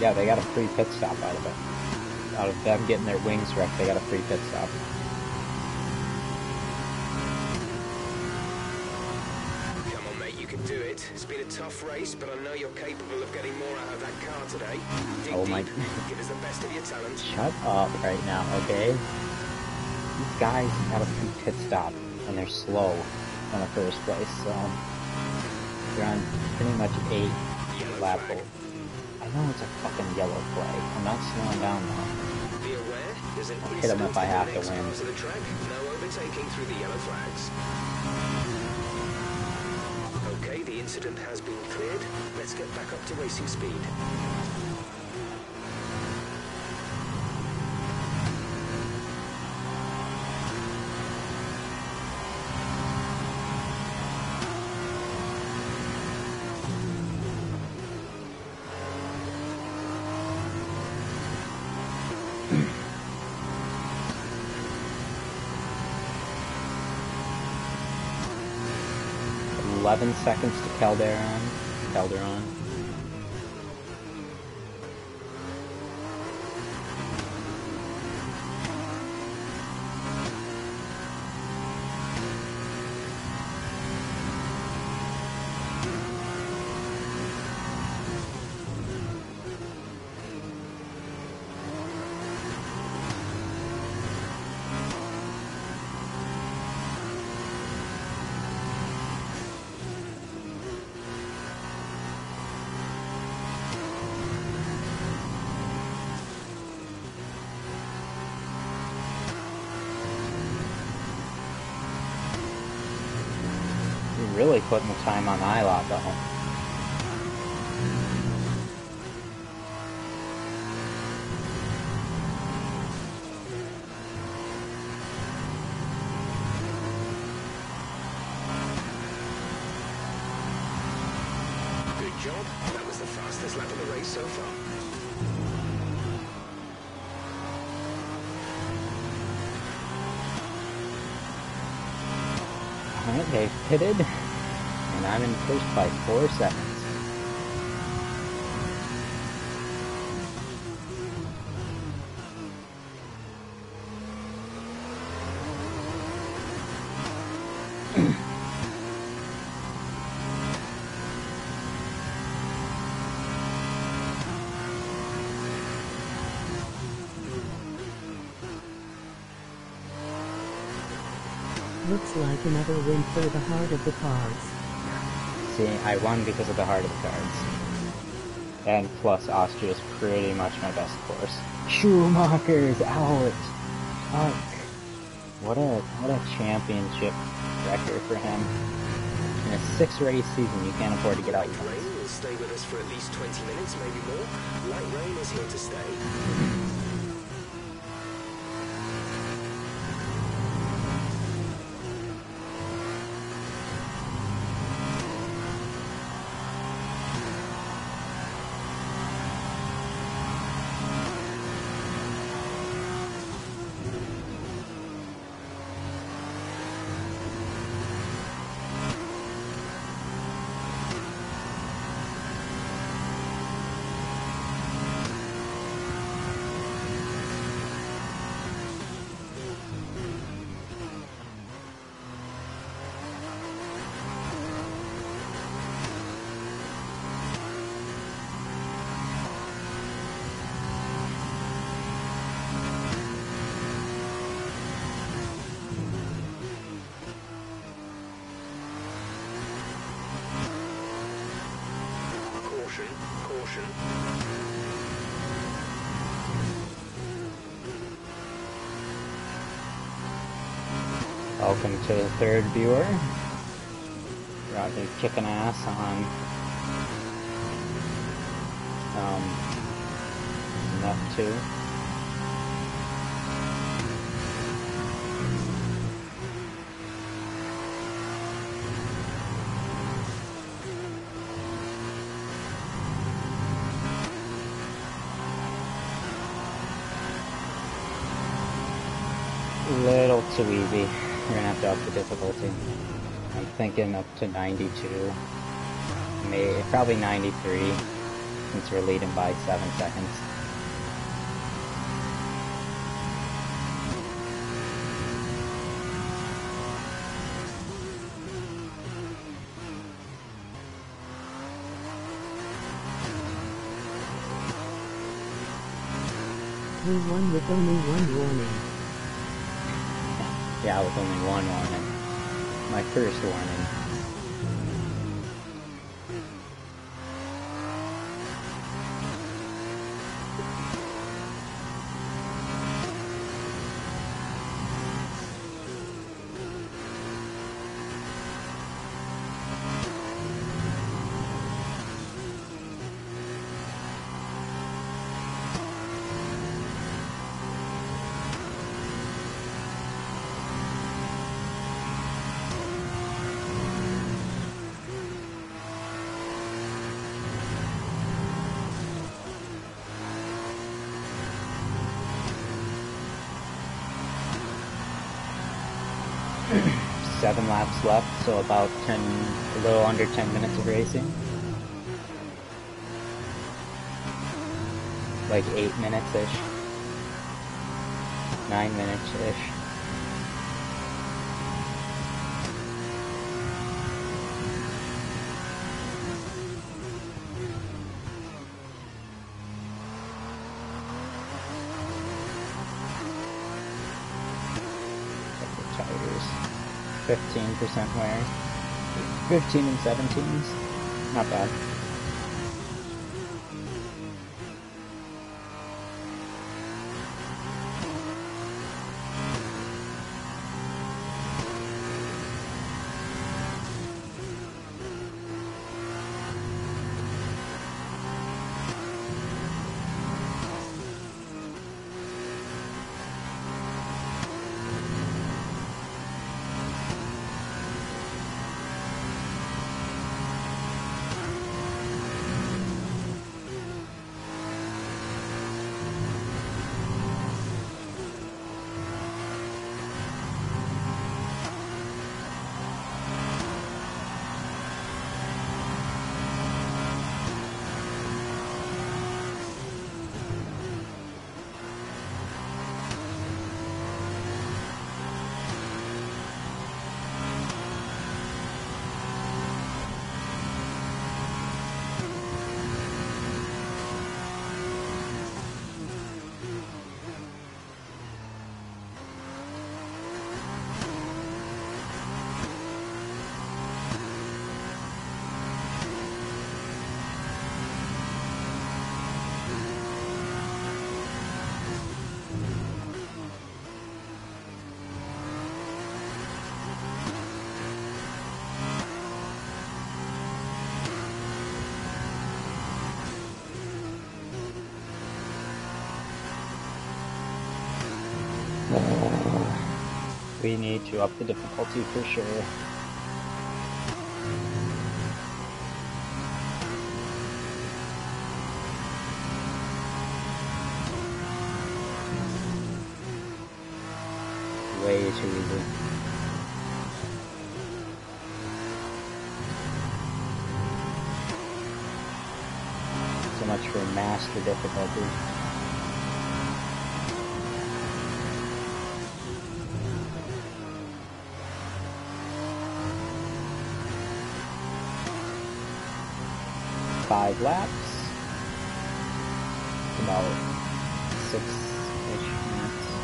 Yeah, they got a free pit stop out of it. Out of them getting their wings wrecked, they got a free pit stop. Come on, mate, you can do it. It's been a tough race, but I know you're capable of getting more out of that car today. Dig Oh my- deep. Give us the best of your talent. Shut up right now, okay? These guys have a free pit stop, and they're slow in the first place, so they're on pretty much eight Yellow lap flag. I know it's a fucking yellow flag. I'm not slowing down though. Be aware, there's an I'll hit 'em if I have to win. part the track. No overtaking through the yellow flags. Incident has been cleared. Let's get back up to racing speed. Eleven seconds to Calderon. Calderon. You're really putting the time on Ilott though. Good job. That was the fastest lap of the race so far. Alright, they've pitted. And I'm in first by four seconds. Looks like another win for the heart of the cards. See, I won because of the heart of the cards. And plus, Austria is pretty much my best course. Schumacher's out! Fuck. What a, what a championship record for him. In a six race season, you can't afford to get out Rain will stay with us for at least 20 minutes, maybe more. Light rain is here to stay. Welcome to the third viewer. We're out here kicking ass on um, F two. Too easy. We're gonna have to up the difficulty. I'm thinking up to 92. Maybe, probably 93 since we're leading by 7 seconds. We won with only one warning. Yeah, with only one warning. My first warning. Seven laps left, so about 10, a little under 10 minutes of racing. Like 8 minutes-ish. 9 minutes-ish. Check the tires. 15% wear. 15 and 17s. Not bad. We need to up the difficulty for sure. Way too easy. So much for master difficulty. Five laps. About six-ish minutes.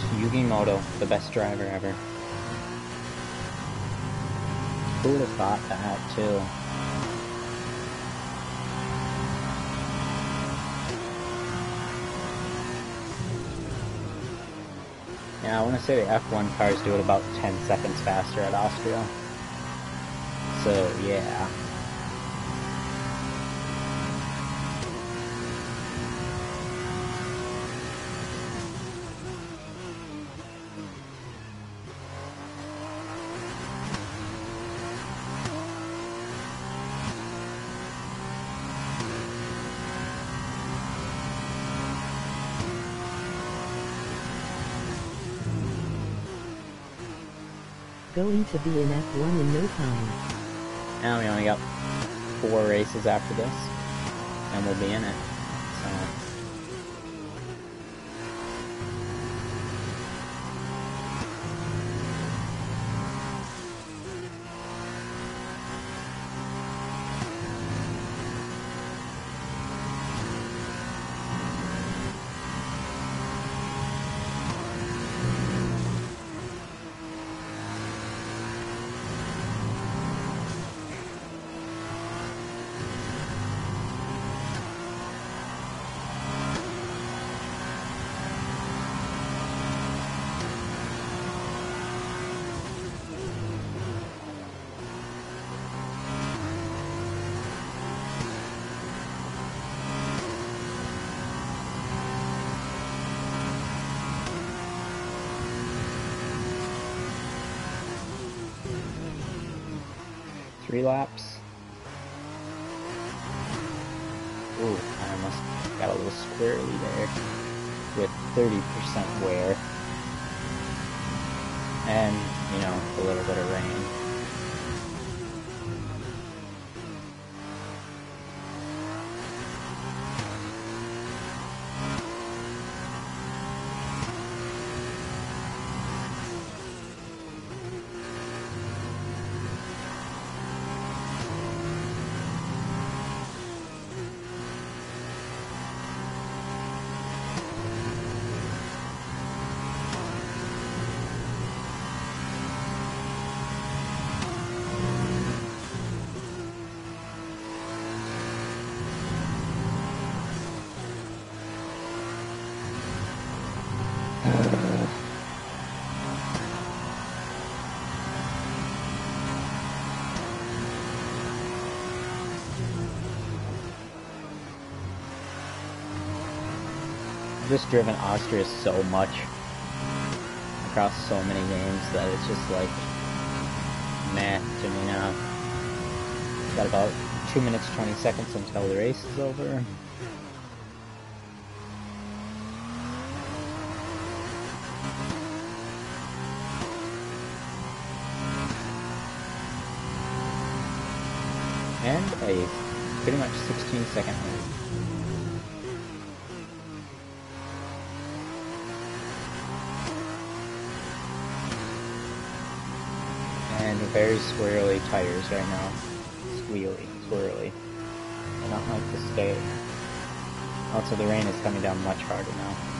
Gosh, Yugi Moto, the best driver ever. Who would have thought that, too? Yeah, I want to say the F1 cars do it about 10 seconds faster at Austria. So, yeah. Going to be in F1 in no time. Now we only got four races after this, and we'll be in it. So. Three just driven Austria so much across so many games that it's just like meh to me now. Got about two minutes twenty seconds until the race is over. a pretty much 16 second lead. And very squirrely tires right now. Squealy, squirrely. I don't like to stay. Also the rain is coming down much harder now.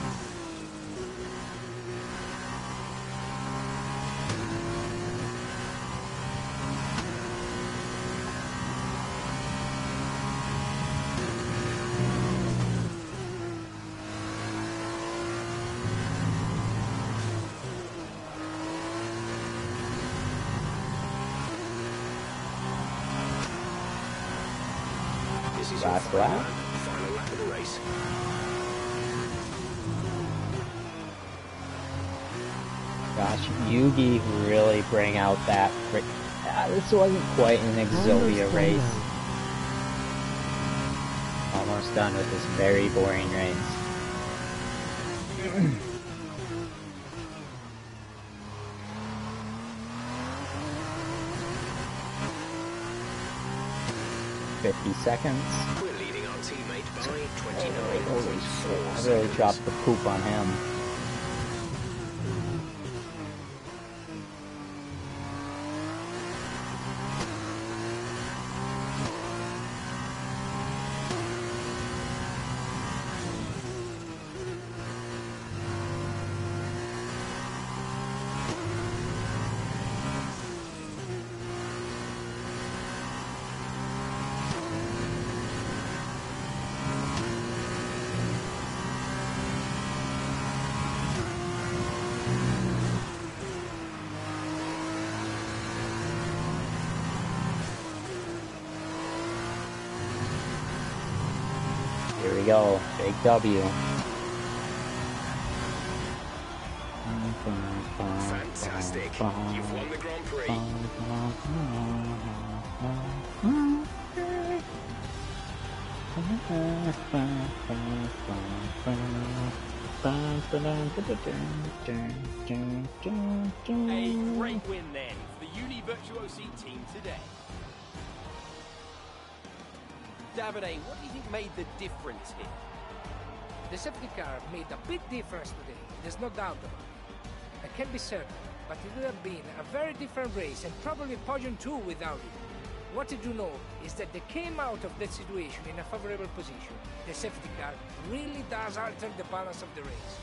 Lap of the race. Gosh, Yugi really bring out that. Ah, this wasn't quite an Exodia race. Almost done with this very boring race. Fifty seconds. Holy shit! 29.4 I really dropped the poop on him. Here we go. Big W. Fantastic. You've won the Grand Prix. A great win then for the UNI-Virtuosi team today. Davide, what do you think made the difference here? The safety car made a big difference today, there's no doubt about it. I can't be certain, but it would have been a very different race and probably podium too without it. What I do know is that they came out of that situation in a favorable position. The safety car really does alter the balance of the race.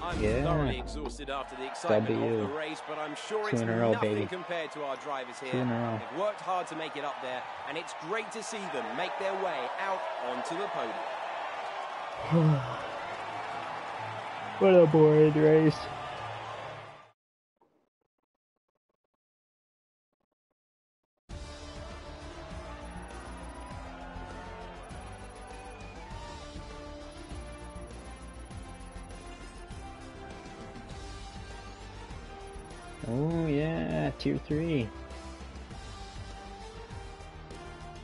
I'm Yeah. thoroughly exhausted after the excitement W. of the race, but I'm sure Two it's in row, nothing baby. compared to our drivers here. Two in a row. They've worked hard to make it up there, and it's great to see them make their way out onto the podium. What a boring race. Oh yeah, tier three.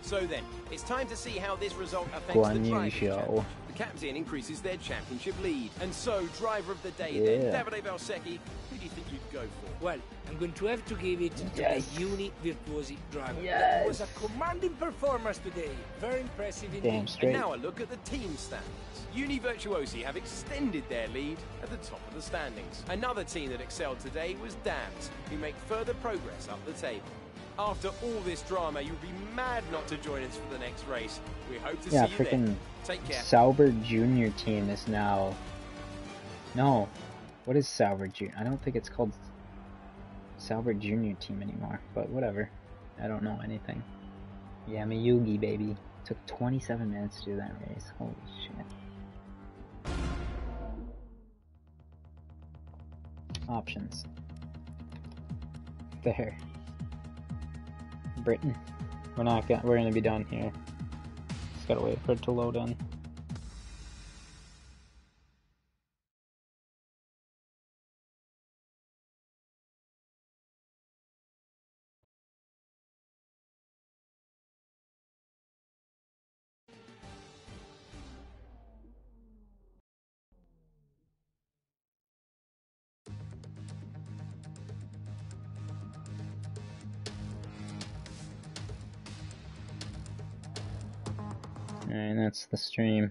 So then, it's time to see how this result affects Guan the Yu driving The captain increases their championship lead. And so, driver of the day Yeah. then, Davide Valsecchi, who do you think you'd go for? Well, I'm going to have to give it to the Uni Virtuosi driver. Yes. That was a commanding performance today. Very impressive indeed. Damn straight. And now a look at the team standings. UNI-Virtuosi have extended their lead at the top of the standings. Another team that excelled today was DAMS, who make further progress up the table. After all this drama, you'd be mad not to join us for the next race. We hope to Yeah, see you freaking then. Take care. Sauber Junior team is now. No, what is Sauber Junior? I don't think it's called Sauber Junior team anymore. But whatever, I don't know anything. Yeah, Miyugi baby. Took 27 minutes to do that race. Holy shit. Options. There. Britain. We're not gonna. We're gonna be done here. Just gotta wait for it to load in. The stream.